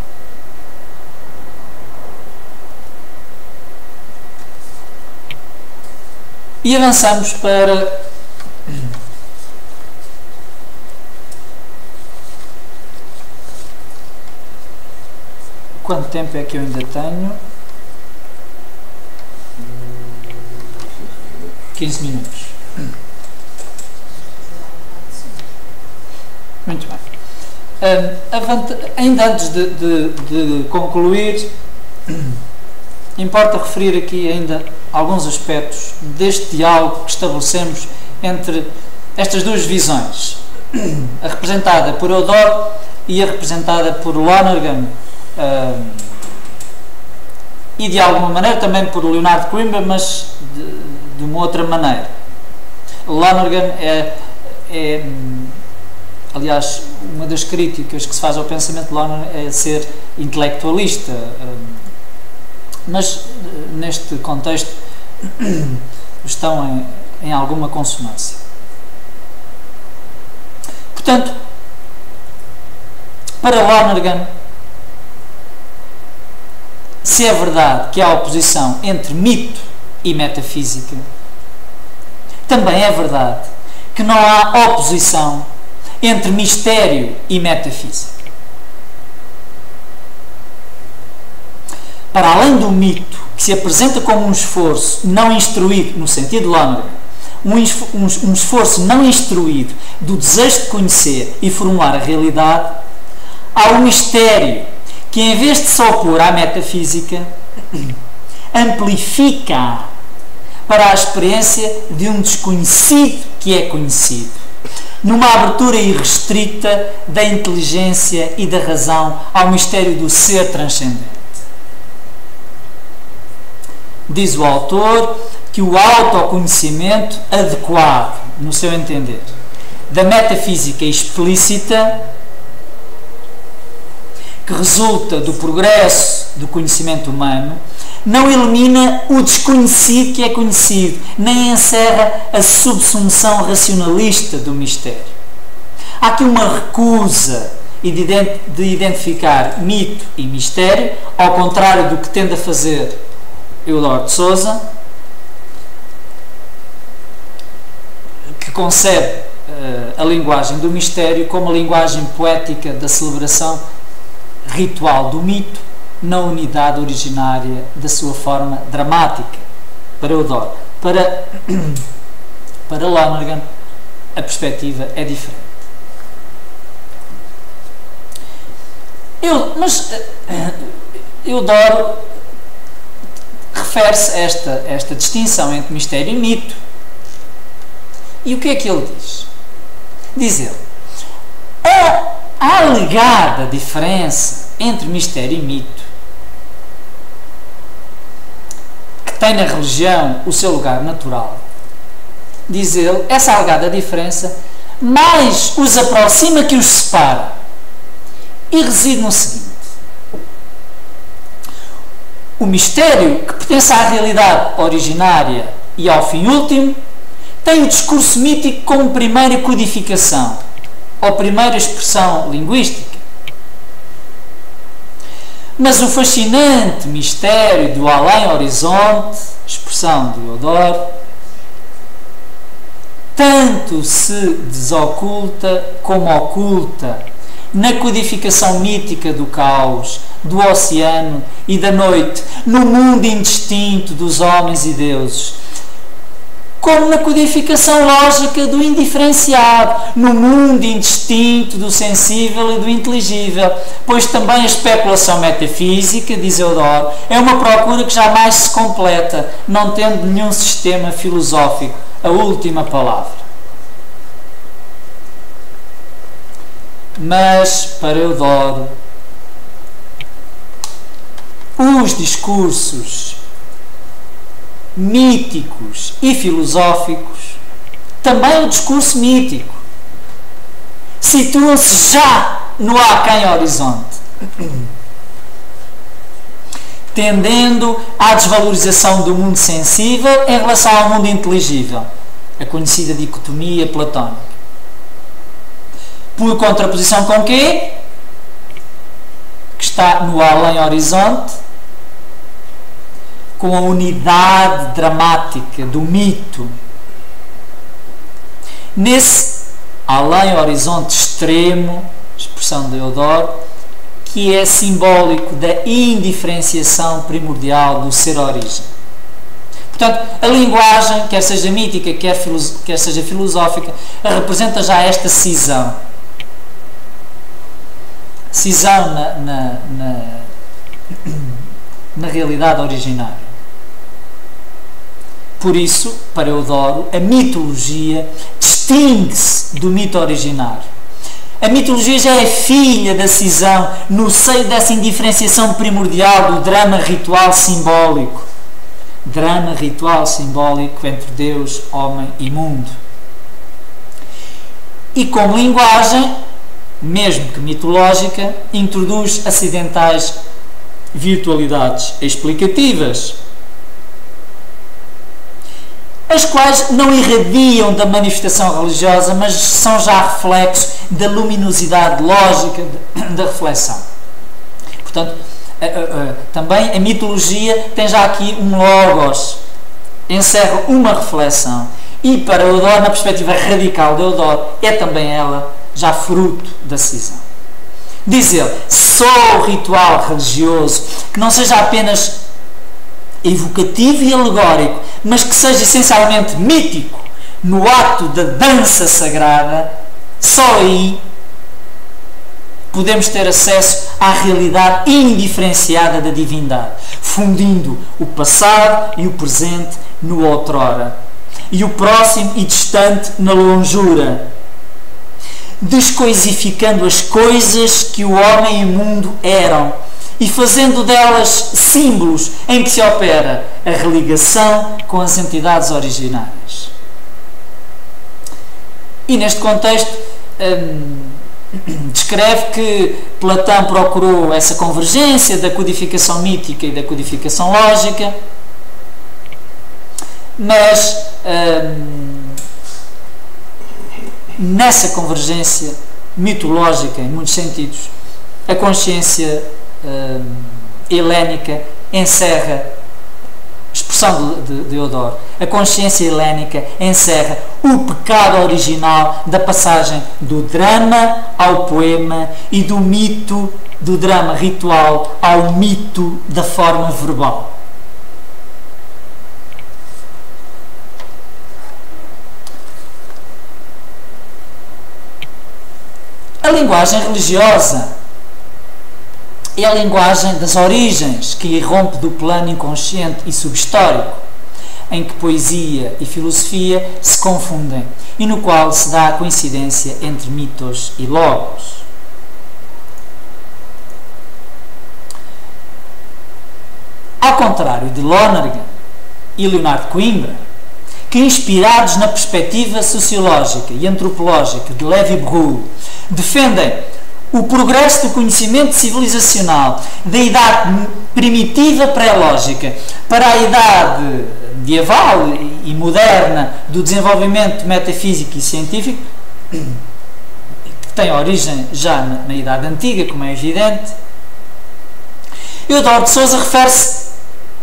E avançamos para quanto tempo é que eu ainda tenho? 15 minutos. Muito bem. Uh, ainda antes de, de, de concluir, importa referir aqui ainda alguns aspectos deste diálogo que estabelecemos entre estas duas visões, a representada por Eudoro e a representada por Lonergan, uh, e de alguma maneira também por Leonardo Coimbra, mas de, de uma outra maneira. Lonergan é, é, aliás, uma das críticas que se faz ao pensamento de Lonergan é ser intelectualista, hum, mas neste contexto estão em, em alguma consonância. Portanto, para Lonergan, se é verdade que há oposição entre mito e metafísica. Também é verdade que não há oposição entre mistério e metafísica. Para além do mito, que se apresenta como um esforço não instruído, no sentido um, um, um esforço não instruído do desejo de conhecer e formular a realidade, há um mistério que, em vez de se opor à metafísica, amplifica para a experiência de um desconhecido que é conhecido, numa abertura irrestrita da inteligência e da razão ao mistério do ser transcendente. Diz o autor que o autoconhecimento adequado, no seu entender, da metafísica explícita, que resulta do progresso do conhecimento humano, não elimina o desconhecido que é conhecido, nem encerra a subsunção racionalista do mistério. Há aqui uma recusa de identificar mito e mistério, ao contrário do que tende a fazer Eudoro de Souza, que concebe uh, a linguagem do mistério como a linguagem poética da celebração ritual do mito na unidade originária da sua forma dramática. Para Eudoro. Para, para Lonergan, a perspectiva é diferente. Eu, mas uh, Eudoro refere-se a esta, esta distinção entre mistério e mito. E o que é que ele diz? Diz ele: a alegada diferença entre mistério e mito, que tem na religião o seu lugar natural, diz ele, essa alegada diferença mais os aproxima que os separa. E reside no seguinte: o mistério, que pertence à realidade originária e ao fim último, tem o discurso mítico como primeira codificação, ou primeira expressão linguística. Mas o fascinante mistério do além-horizonte, expressão de Odor, tanto se desoculta como oculta na codificação mítica do caos, do oceano e da noite, no mundo indistinto dos homens e deuses, como na codificação lógica do indiferenciado, no mundo indistinto do sensível e do inteligível, pois também a especulação metafísica, diz Eudoro, é uma procura que jamais se completa, não tendo nenhum sistema filosófico a última palavra. Mas, para Eudoro, os discursos míticos e filosóficos, também o discurso mítico, situam-se já no aquém horizonte, tendendo à desvalorização do mundo sensível em relação ao mundo inteligível, a conhecida dicotomia platónica. Por contraposição com quê? Que está no além horizonte, com a unidade dramática do mito. Nesse além horizonte extremo, expressão de Eudoro, que é simbólico da indiferenciação primordial do ser origem. Portanto, a linguagem, quer seja mítica, quer, quer seja filosófica, representa já esta cisão cisão na, na, na, na realidade originária. Por isso, para Eudoro, a mitologia distingue-se do mito originário. A mitologia já é filha da cisão no seio dessa indiferenciação primordial do drama ritual simbólico. Drama ritual simbólico entre Deus, homem e mundo. E como linguagem, mesmo que mitológica, introduz acidentais virtualidades explicativas, as quais não irradiam da manifestação religiosa, mas são já reflexos da luminosidade lógica da reflexão. Portanto, também a mitologia tem já aqui um logos, encerra uma reflexão. E para Eudoro, na perspectiva radical de Eudoro, é também ela já fruto da cisão. Diz ele, só o ritual religioso que não seja apenas evocativo e alegórico, mas que seja essencialmente mítico no ato da dança sagrada, só aí podemos ter acesso à realidade indiferenciada da divindade, fundindo o passado e o presente no outrora, e o próximo e distante na longura, descoisificando as coisas que o homem e o mundo eram e fazendo delas símbolos em que se opera a religação com as entidades originárias. E neste contexto, hum, descreve que Platão procurou essa convergência da codificação mítica e da codificação lógica, mas hum, nessa convergência mitológica, em muitos sentidos, a consciência uh, helénica encerra, expressão de, de Eudoro, a consciência helénica encerra o pecado original da passagem do drama ao poema e do mito do drama ritual ao mito da forma verbal. A linguagem religiosa é a linguagem das origens que irrompe do plano inconsciente e subhistórico, em que poesia e filosofia se confundem e no qual se dá a coincidência entre mitos e logos. Ao contrário de Lonergan e Leonardo Coimbra, que inspirados na perspectiva sociológica e antropológica de Levi-Brul defendem o progresso do conhecimento civilizacional da idade primitiva pré-lógica para a idade medieval e moderna do desenvolvimento metafísico e científico, que tem origem já na, idade antiga, como é evidente, Eudoro de Souza refere-se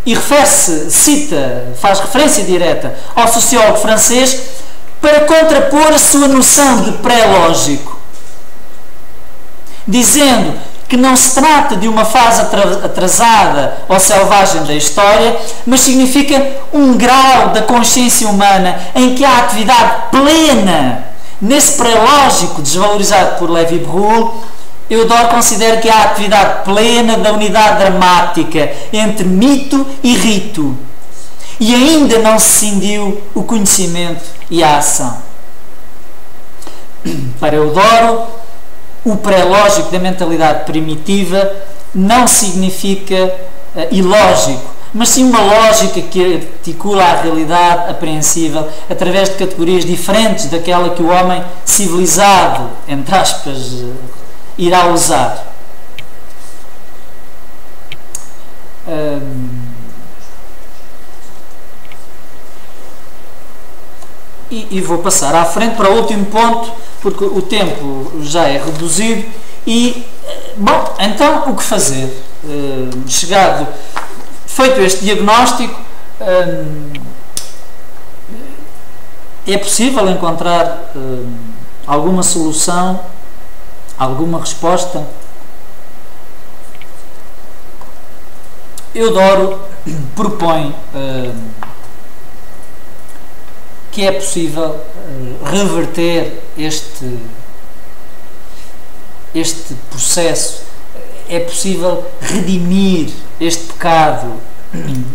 e refere-se, cita, faz referência direta ao sociólogo francês para contrapor a sua noção de pré-lógico dizendo que não se trata de uma fase atrasada ou selvagem da história, mas significa um grau da consciência humana em que há atividade plena. Nesse pré-lógico desvalorizado por Levi Brul, Eudor considera que há atividade plena da unidade dramática entre mito e rito. E ainda não se cindiu o conhecimento e a ação. Para Eudoro, o pré-lógico da mentalidade primitiva não significa uh, ilógico, mas sim uma lógica que articula a realidade apreensível através de categorias diferentes daquela que o homem civilizado, entre aspas, uh, irá usar. Um, e, e vou passar à frente para o último ponto porque o tempo já é reduzido e, bom, então o que fazer? Uh, chegado, feito este diagnóstico, uh, é possível encontrar uh, alguma solução, alguma resposta? Eudoro propõe que é possível reverter este, este processo, é possível redimir este pecado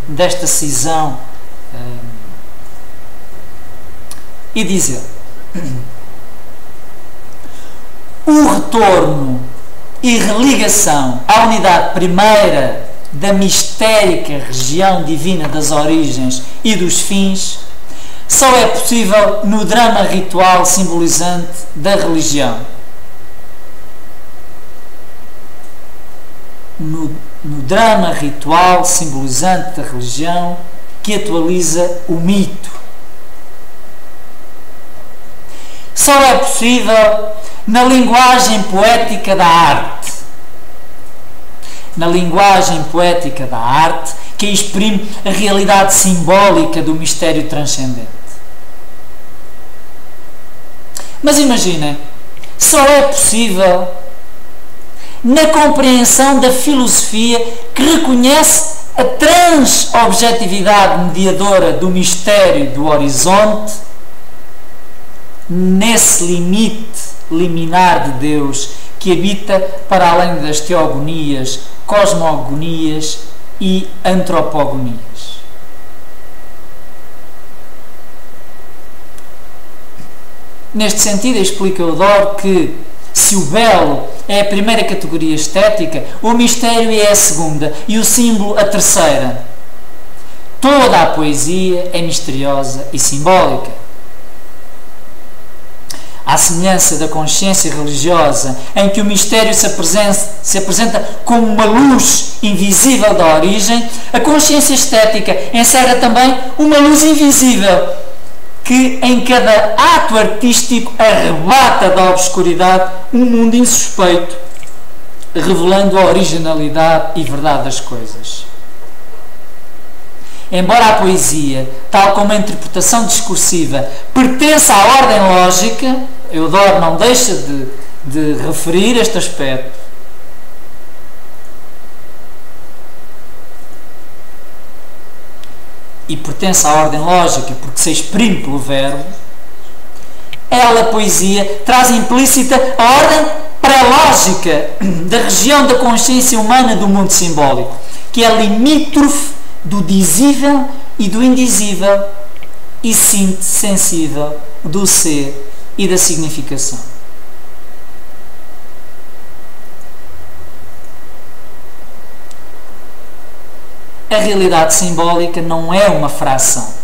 desta cisão e dizer o retorno e religação à unidade primeira da mistérica região divina das origens e dos fins só é possível no drama ritual simbolizante da religião. No, no drama ritual simbolizante da religião que atualiza o mito. Só é possível na linguagem poética da arte. Na linguagem poética da arte que exprime a realidade simbólica do mistério transcendente. Mas imaginem só é possível na compreensão da filosofia que reconhece a transobjetividade mediadora do mistério do horizonte nesse limite liminar de Deus que habita para além das teogonias, cosmogonias e antropogonias. Neste sentido, explica Eudoro que se o belo é a primeira categoria estética, o mistério é a segunda e o símbolo a terceira. Toda a poesia é misteriosa e simbólica. À semelhança da consciência religiosa, em que o mistério se apresenta, se apresenta como uma luz invisível da origem, a consciência estética encerra também uma luz invisível que em cada ato artístico arrebata da obscuridade um mundo insuspeito, revelando a originalidade e verdade das coisas. Embora a poesia, tal como a interpretação discursiva, pertença à ordem lógica, Eudoro não deixa de, de referir este aspecto, e pertence à ordem lógica porque se exprime pelo verbo, ela, a poesia, traz implícita a ordem pré-lógica da região da consciência humana do mundo simbólico, que é limítrofe do dizível e do indizível e sensível do ser e da significação. A realidade simbólica não é uma fração.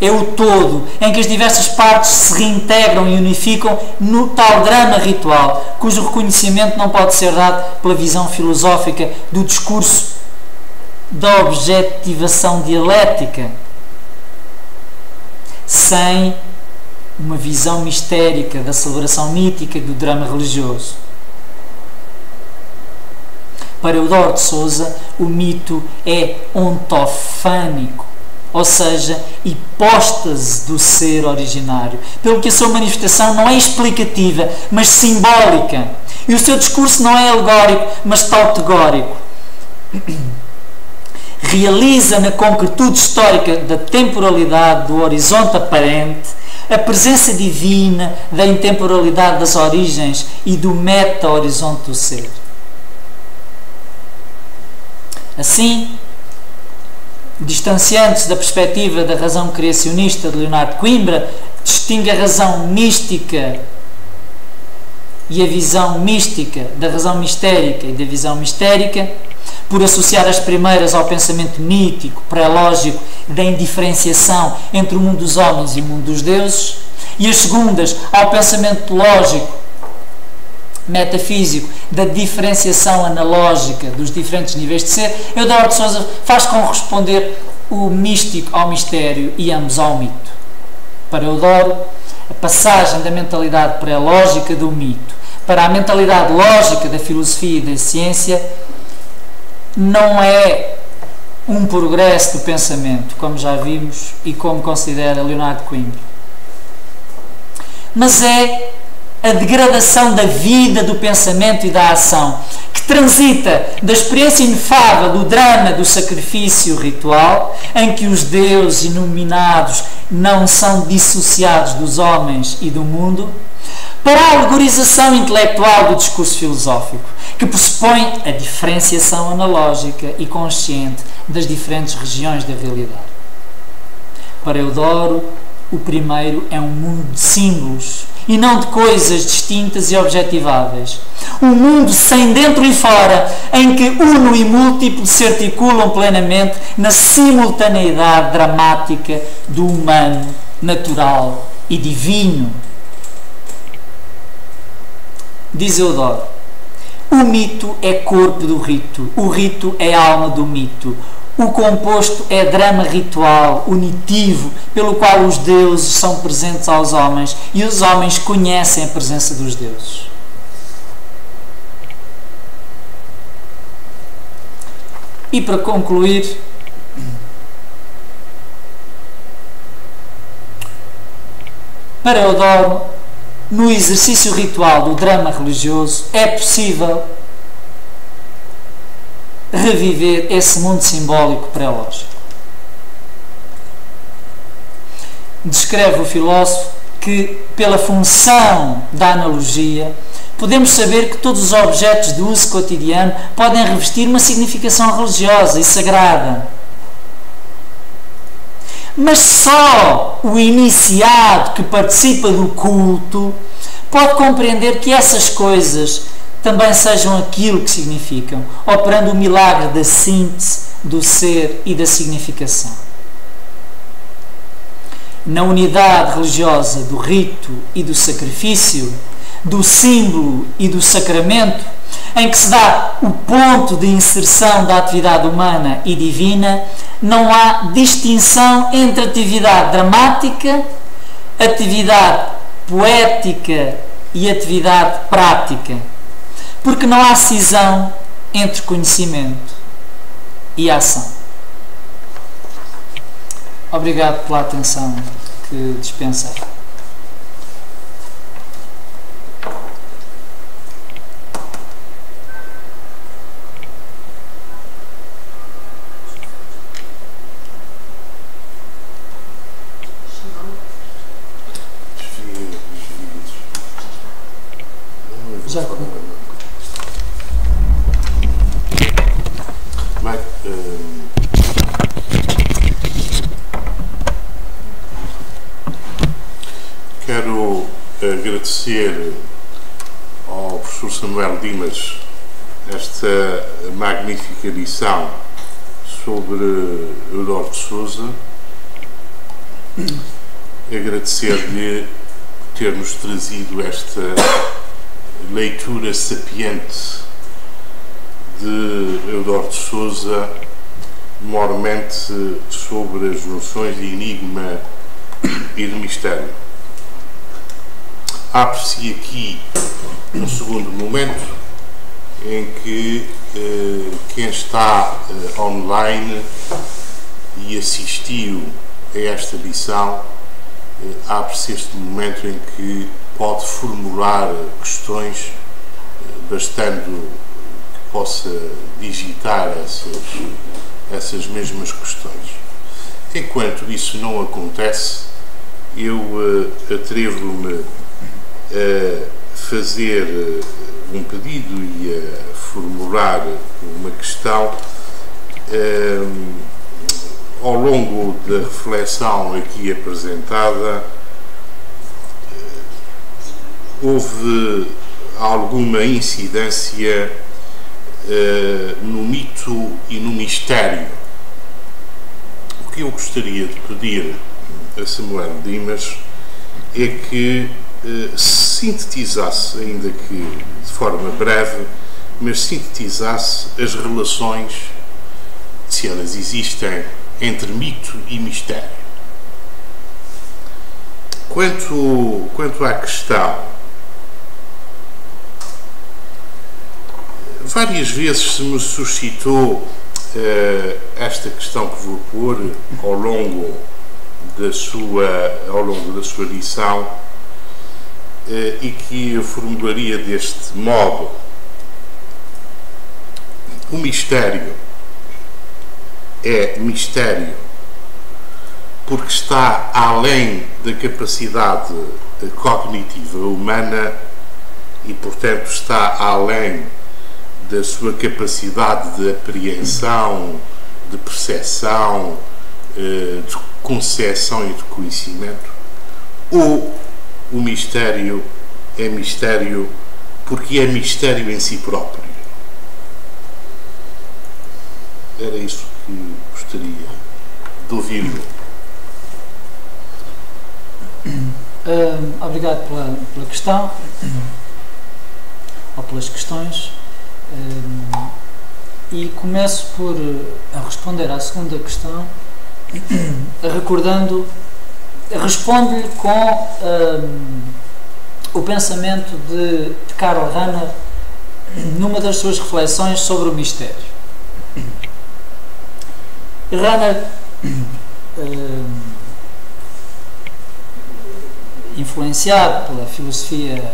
É o todo em que as diversas partes se reintegram e unificam no tal drama ritual, cujo reconhecimento não pode ser dado pela visão filosófica do discurso da objetivação dialética, sem uma visão mistérica da celebração mítica do drama religioso. Para Eudoro de Souza, o mito é ontofânico, ou seja, hipóstase do ser originário, pelo que a sua manifestação não é explicativa, mas simbólica, e o seu discurso não é alegórico, mas tautegórico. Realiza na concretude histórica da temporalidade do horizonte aparente a presença divina da intemporalidade das origens e do meta-horizonte do ser. Assim, distanciando-se da perspectiva da razão criacionista de Leonardo Coimbra, distingue a razão mística e a visão mística da razão mistérica e da visão mistérica, por associar as primeiras ao pensamento mítico, pré-lógico, da indiferenciação entre o mundo dos homens e o mundo dos deuses, e as segundas ao pensamento lógico, metafísico da diferenciação analógica dos diferentes níveis de ser, Eudoro de Souza faz corresponder o místico ao mistério e ambos ao mito. Para Eudoro, a passagem da mentalidade pré-lógica do mito para a mentalidade lógica da filosofia e da ciência não é um progresso do pensamento, como já vimos e como considera Leonardo Coimbra, mas é a degradação da vida, do pensamento e da ação, que transita da experiência inefável do drama do sacrifício ritual, em que os deuses iluminados não são dissociados dos homens e do mundo, para a alegorização intelectual do discurso filosófico, que pressupõe a diferenciação analógica e consciente das diferentes regiões da realidade. Para Eudoro, o primeiro é um mundo de símbolos e não de coisas distintas e objetiváveis. Um mundo sem dentro e fora, em que uno e múltiplo se articulam plenamente na simultaneidade dramática do humano, natural e divino. Diz Eudoro. O mito é corpo do rito, o rito é alma do mito, o composto é drama ritual, unitivo, pelo qual os deuses são presentes aos homens e os homens conhecem a presença dos deuses. E para concluir, para Eudoro, no exercício ritual do drama religioso, é possível reviver esse mundo simbólico pré-lógico. Descreve o filósofo que, pela função da analogia, podemos saber que todos os objetos de uso cotidiano podem revestir uma significação religiosa e sagrada. Mas só o iniciado que participa do culto pode compreender que essas coisas também sejam aquilo que significam, operando o milagre da síntese do ser e da significação. Na unidade religiosa do rito e do sacrifício, do símbolo e do sacramento, em que se dá o ponto de inserção da atividade humana e divina, não há distinção entre atividade dramática, atividade poética e atividade prática, porque não há cisão entre conhecimento e ação. Obrigado pela atenção que dispensaram. Já Bem, hum, quero agradecer ao professor Samuel Dimas esta magnífica lição sobre Eudoro de Souza. Agradecer-lhe ter-nos trazido esta leitura sapiente de Eudoro de Souza, mormente sobre as noções de enigma e de mistério. Abre-se aqui um segundo momento em que eh, quem está eh, online e assistiu a esta lição, eh, abre-se este momento em que pode formular questões, bastando que possa digitar essas, essas mesmas questões. Enquanto isso não acontece, eu uh, atrevo-me a fazer uh, um pedido e a formular uma questão. Uh, ao longo da reflexão aqui apresentada, houve alguma incidência uh, no mito e no mistério. O que eu gostaria de pedir a Samuel Dimas é que sintetizasse, ainda que de forma breve, mas sintetizasse as relações, se elas existem, entre mito e mistério. Quanto, quanto à questão várias vezes se me suscitou uh, esta questão que vou pôr ao longo da sua, ao longo da sua lição e que eu formularia deste modo. O mistério é mistério porque está além da capacidade cognitiva humana e, portanto, está além da sua capacidade de apreensão, de percepção, eh, de concepção e de conhecimento, ou o mistério é mistério porque é mistério em si próprio. Era isso que gostaria de ouvir. Obrigado pela, pela questão ou pelas questões. E começo por a responder à segunda questão, recordando, respondo-lhe com um, o pensamento de, de Karl Rahner numa das suas reflexões sobre o mistério. Rahner um, influenciado pela filosofia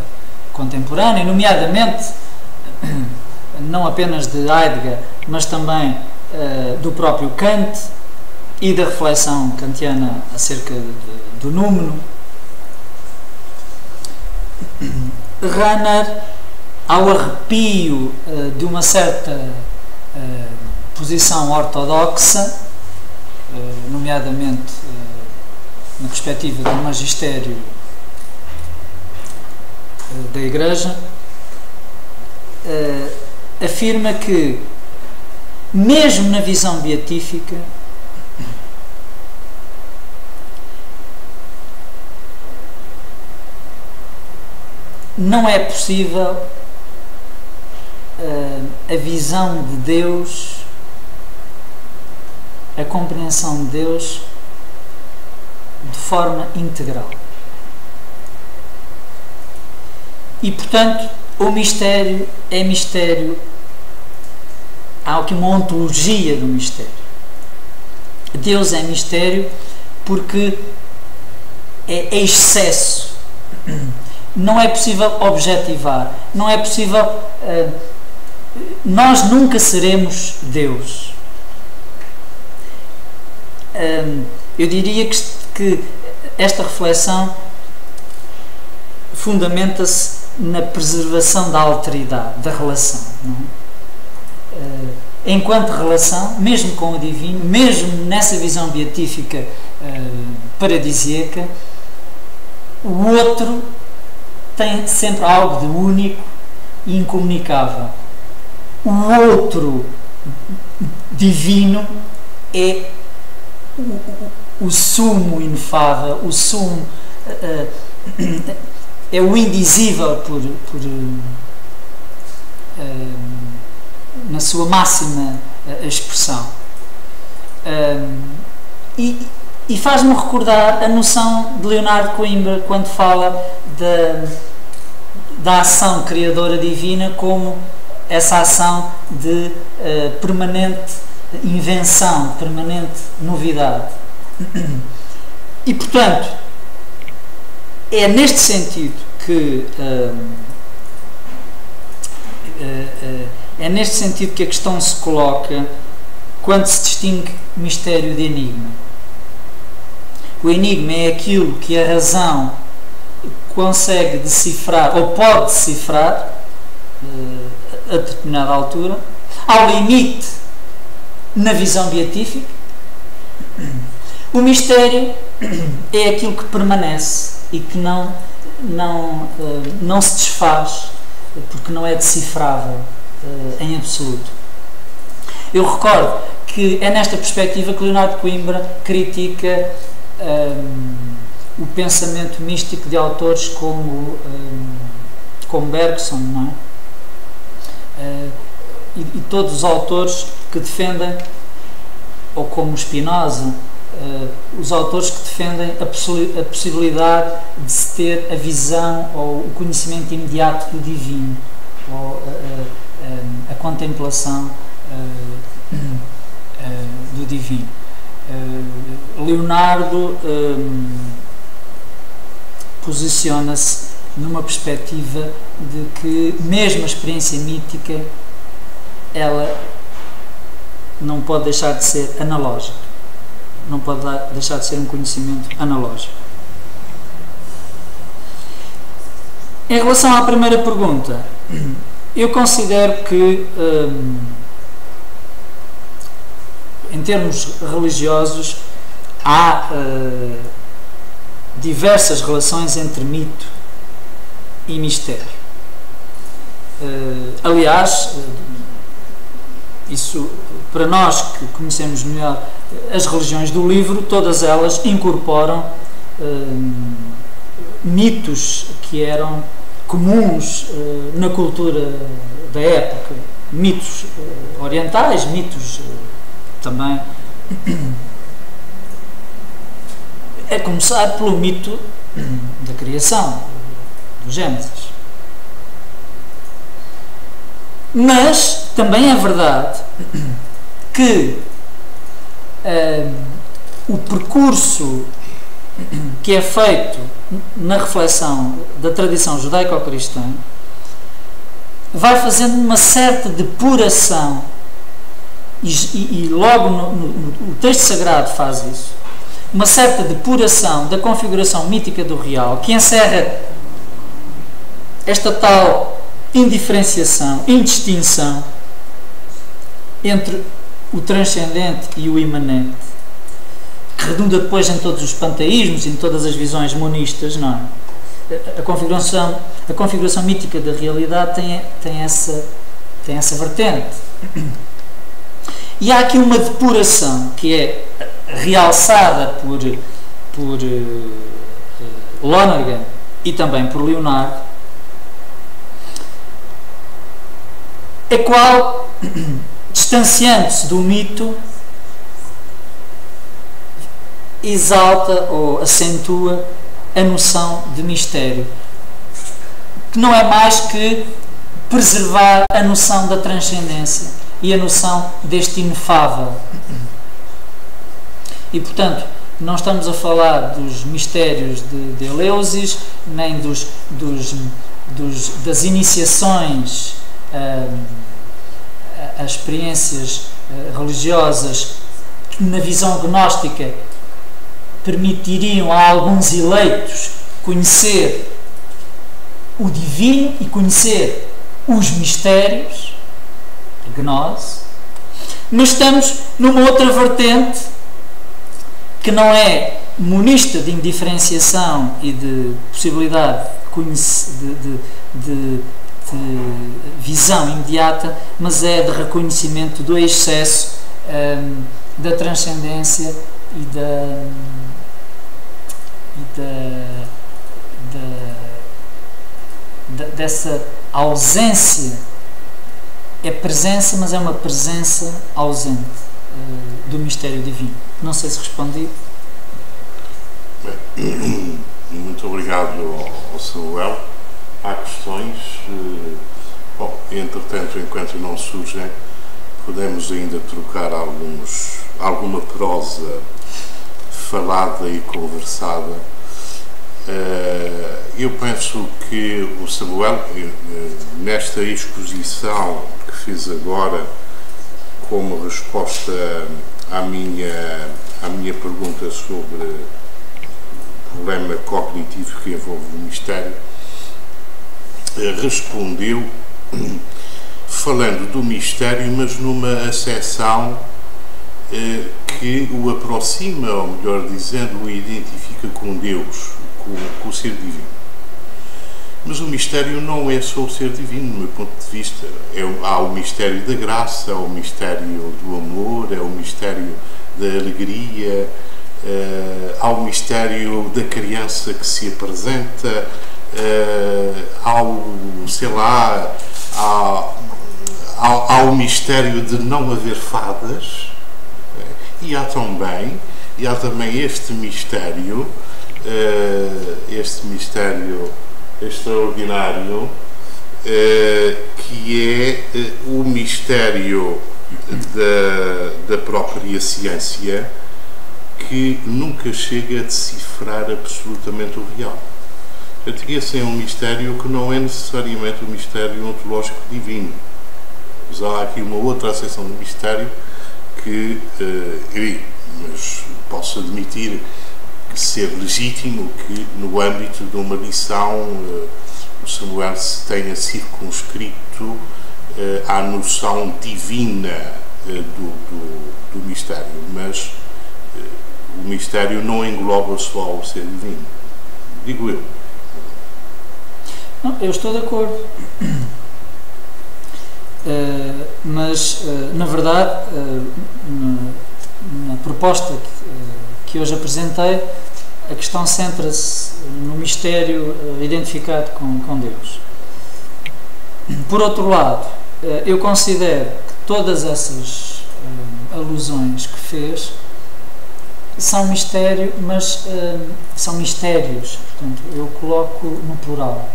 contemporânea, nomeadamente não apenas de Heidegger, mas também uh, do próprio Kant e da reflexão kantiana acerca de, do número. Runner, ao arrepio uh, de uma certa uh, posição ortodoxa, nomeadamente na perspectiva do magistério da Igreja, afirma que, mesmo na visão beatífica, não é possível uh, a visão de Deus, a compreensão de Deus de forma integral. E portanto, o mistério é mistério. Há aqui uma ontologia do mistério. Deus é mistério porque é excesso. Não é possível objetivar. Não é possível. Uh, nós nunca seremos Deus. Uh, eu diria que, que esta reflexão fundamenta-se na preservação da alteridade, da relação. É? Uh, enquanto relação, mesmo com o divino, mesmo nessa visão beatífica uh, paradisíaca, o outro tem sempre algo de único e incomunicável. O outro divino é o, o, sumo inefável, o sumo. Uh, é o indizível por, por uh, na sua máxima expressão. E, e faz-me recordar a noção de Leonardo Coimbra quando fala da, ação criadora divina como essa ação de permanente invenção, permanente novidade. E portanto, é neste sentido que eh, eh, é neste sentido que a questão se coloca quando se distingue mistério de enigma. O enigma é aquilo que a razão consegue decifrar ou pode decifrar eh, a determinada altura, ao limite na visão beatífica. O mistério é aquilo que permanece e que não, não, uh, não se desfaz porque não é decifrável uh, em absoluto. Eu recordo que é nesta perspectiva que Leonardo Coimbra critica um, eh, o pensamento místico de autores como, um, como Bergson, não é? Uh, e, e, todos os autores que defendem, ou como Spinoza, uh, os autores que defendem a, possi a, possibilidade de se ter a visão ou o conhecimento imediato do divino, ou a, a, a contemplação uh, do divino. Leonardo posiciona-se numa perspectiva de que mesmo a experiência mítica ela não pode deixar de ser analógica não pode deixar de ser um conhecimento analógico. Em relação à primeira pergunta, eu considero que, hum, em termos religiosos, há uh, diversas relações entre mito e mistério. Uh, aliás, isso para nós que conhecemos melhor as religiões do livro, todas elas incorporam mitos que eram comuns na cultura da época, mitos orientais, mitos também. É começar pelo mito da criação, do Gênesis. Mas também é verdade que uh, o percurso que é feito na reflexão da tradição judaico-cristã vai fazendo uma certa depuração e, e, e logo no, no, o texto sagrado faz isso uma certa depuração da configuração mítica do real que encerra esta tal indiferenciação, indistinção entre o transcendente e o imanente, que redunda depois em todos os panteísmos em todas as visões monistas, não é? A configuração, a configuração mítica da realidade tem, tem, essa, tem essa vertente. E há aqui uma depuração que é realçada por, por uh, Lonergan e também por Leonardo, a qual, distanciando-se do mito, exalta ou acentua a noção de mistério, que não é mais que preservar a noção da transcendência e a noção deste inefável. E portanto, não estamos a falar dos mistérios de, de Eleusis, nem dos, dos, dos das iniciações as experiências eh, religiosas que, na visão gnóstica, permitiriam a alguns eleitos conhecer o divino e conhecer os mistérios, gnose, mas estamos numa outra vertente que não é monista de indiferenciação e de possibilidade de, de, de, de visão imediata, mas é de reconhecimento do excesso um, da transcendência e da, e da, da, dessa ausência. É presença, mas é uma presença ausente uh, do mistério divino. Não sei se respondi. Bem, muito obrigado ao Samuel há questões. Eh, bom, entretanto, enquanto não surgem, podemos ainda trocar alguns, alguma prosa falada e conversada. Eh, eu penso que o Samuel, eh, nesta exposição que fiz agora, como resposta à minha, à minha pergunta sobre o problema cognitivo que envolve o mistério, respondeu falando do mistério, mas numa acessão eh, que o aproxima, ou melhor dizendo, o identifica com Deus, com, com, o ser divino. Mas o mistério não é só o ser divino, do meu ponto de vista. É, há o mistério da graça, há o mistério do amor, é o mistério da alegria, eh, há o mistério da criança que se apresenta, uh, ao, sei lá, ao, ao, ao, mistério de não haver fadas, e há também, e há também este mistério, uh, este mistério extraordinário, uh, que é o mistério da, da própria ciência que nunca chega a decifrar absolutamente o real. Esse é um mistério que não é necessariamente o um mistério ontológico divino. Mas há aqui uma outra acessão do mistério que, uh, mas posso admitir ser legítimo que no âmbito de uma lição uh, o Samuel se tenha circunscrito uh, à noção divina do, do, do, mistério, mas o mistério não engloba só o ser divino, digo eu. Não, eu estou de acordo. Mas, na verdade, na, na, proposta que, que, hoje apresentei, a questão centra-se no mistério identificado com, com Deus. Por outro lado, eu considero que todas essas alusões que fez são mistério, mas são mistérios. Portanto, eu coloco no plural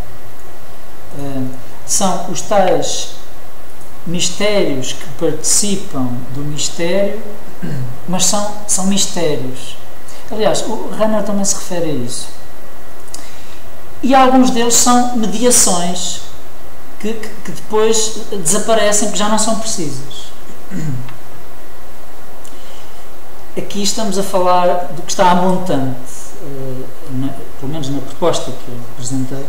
eh, são os tais mistérios que participam do mistério, mas são, são mistérios. Aliás, o Runner também se refere a isso. E alguns deles são mediações que, que, que depois desaparecem, que já não são precisas. Aqui estamos a falar do que está a montante, eh, na, pelo menos na proposta que eu apresentei,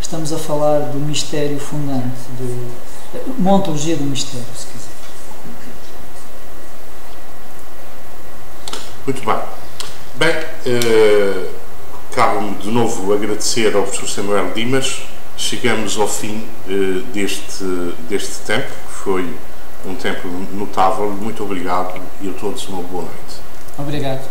estamos a falar do mistério fundante, do, uma ontologia do mistério, se quiser. Muito bem. Bem, uh, cabe-me de novo agradecer ao professor Samuel Dimas. Chegamos ao fim uh, deste, deste tempo, que foi um tempo notável. Muito obrigado e a todos uma boa noite. Obrigado.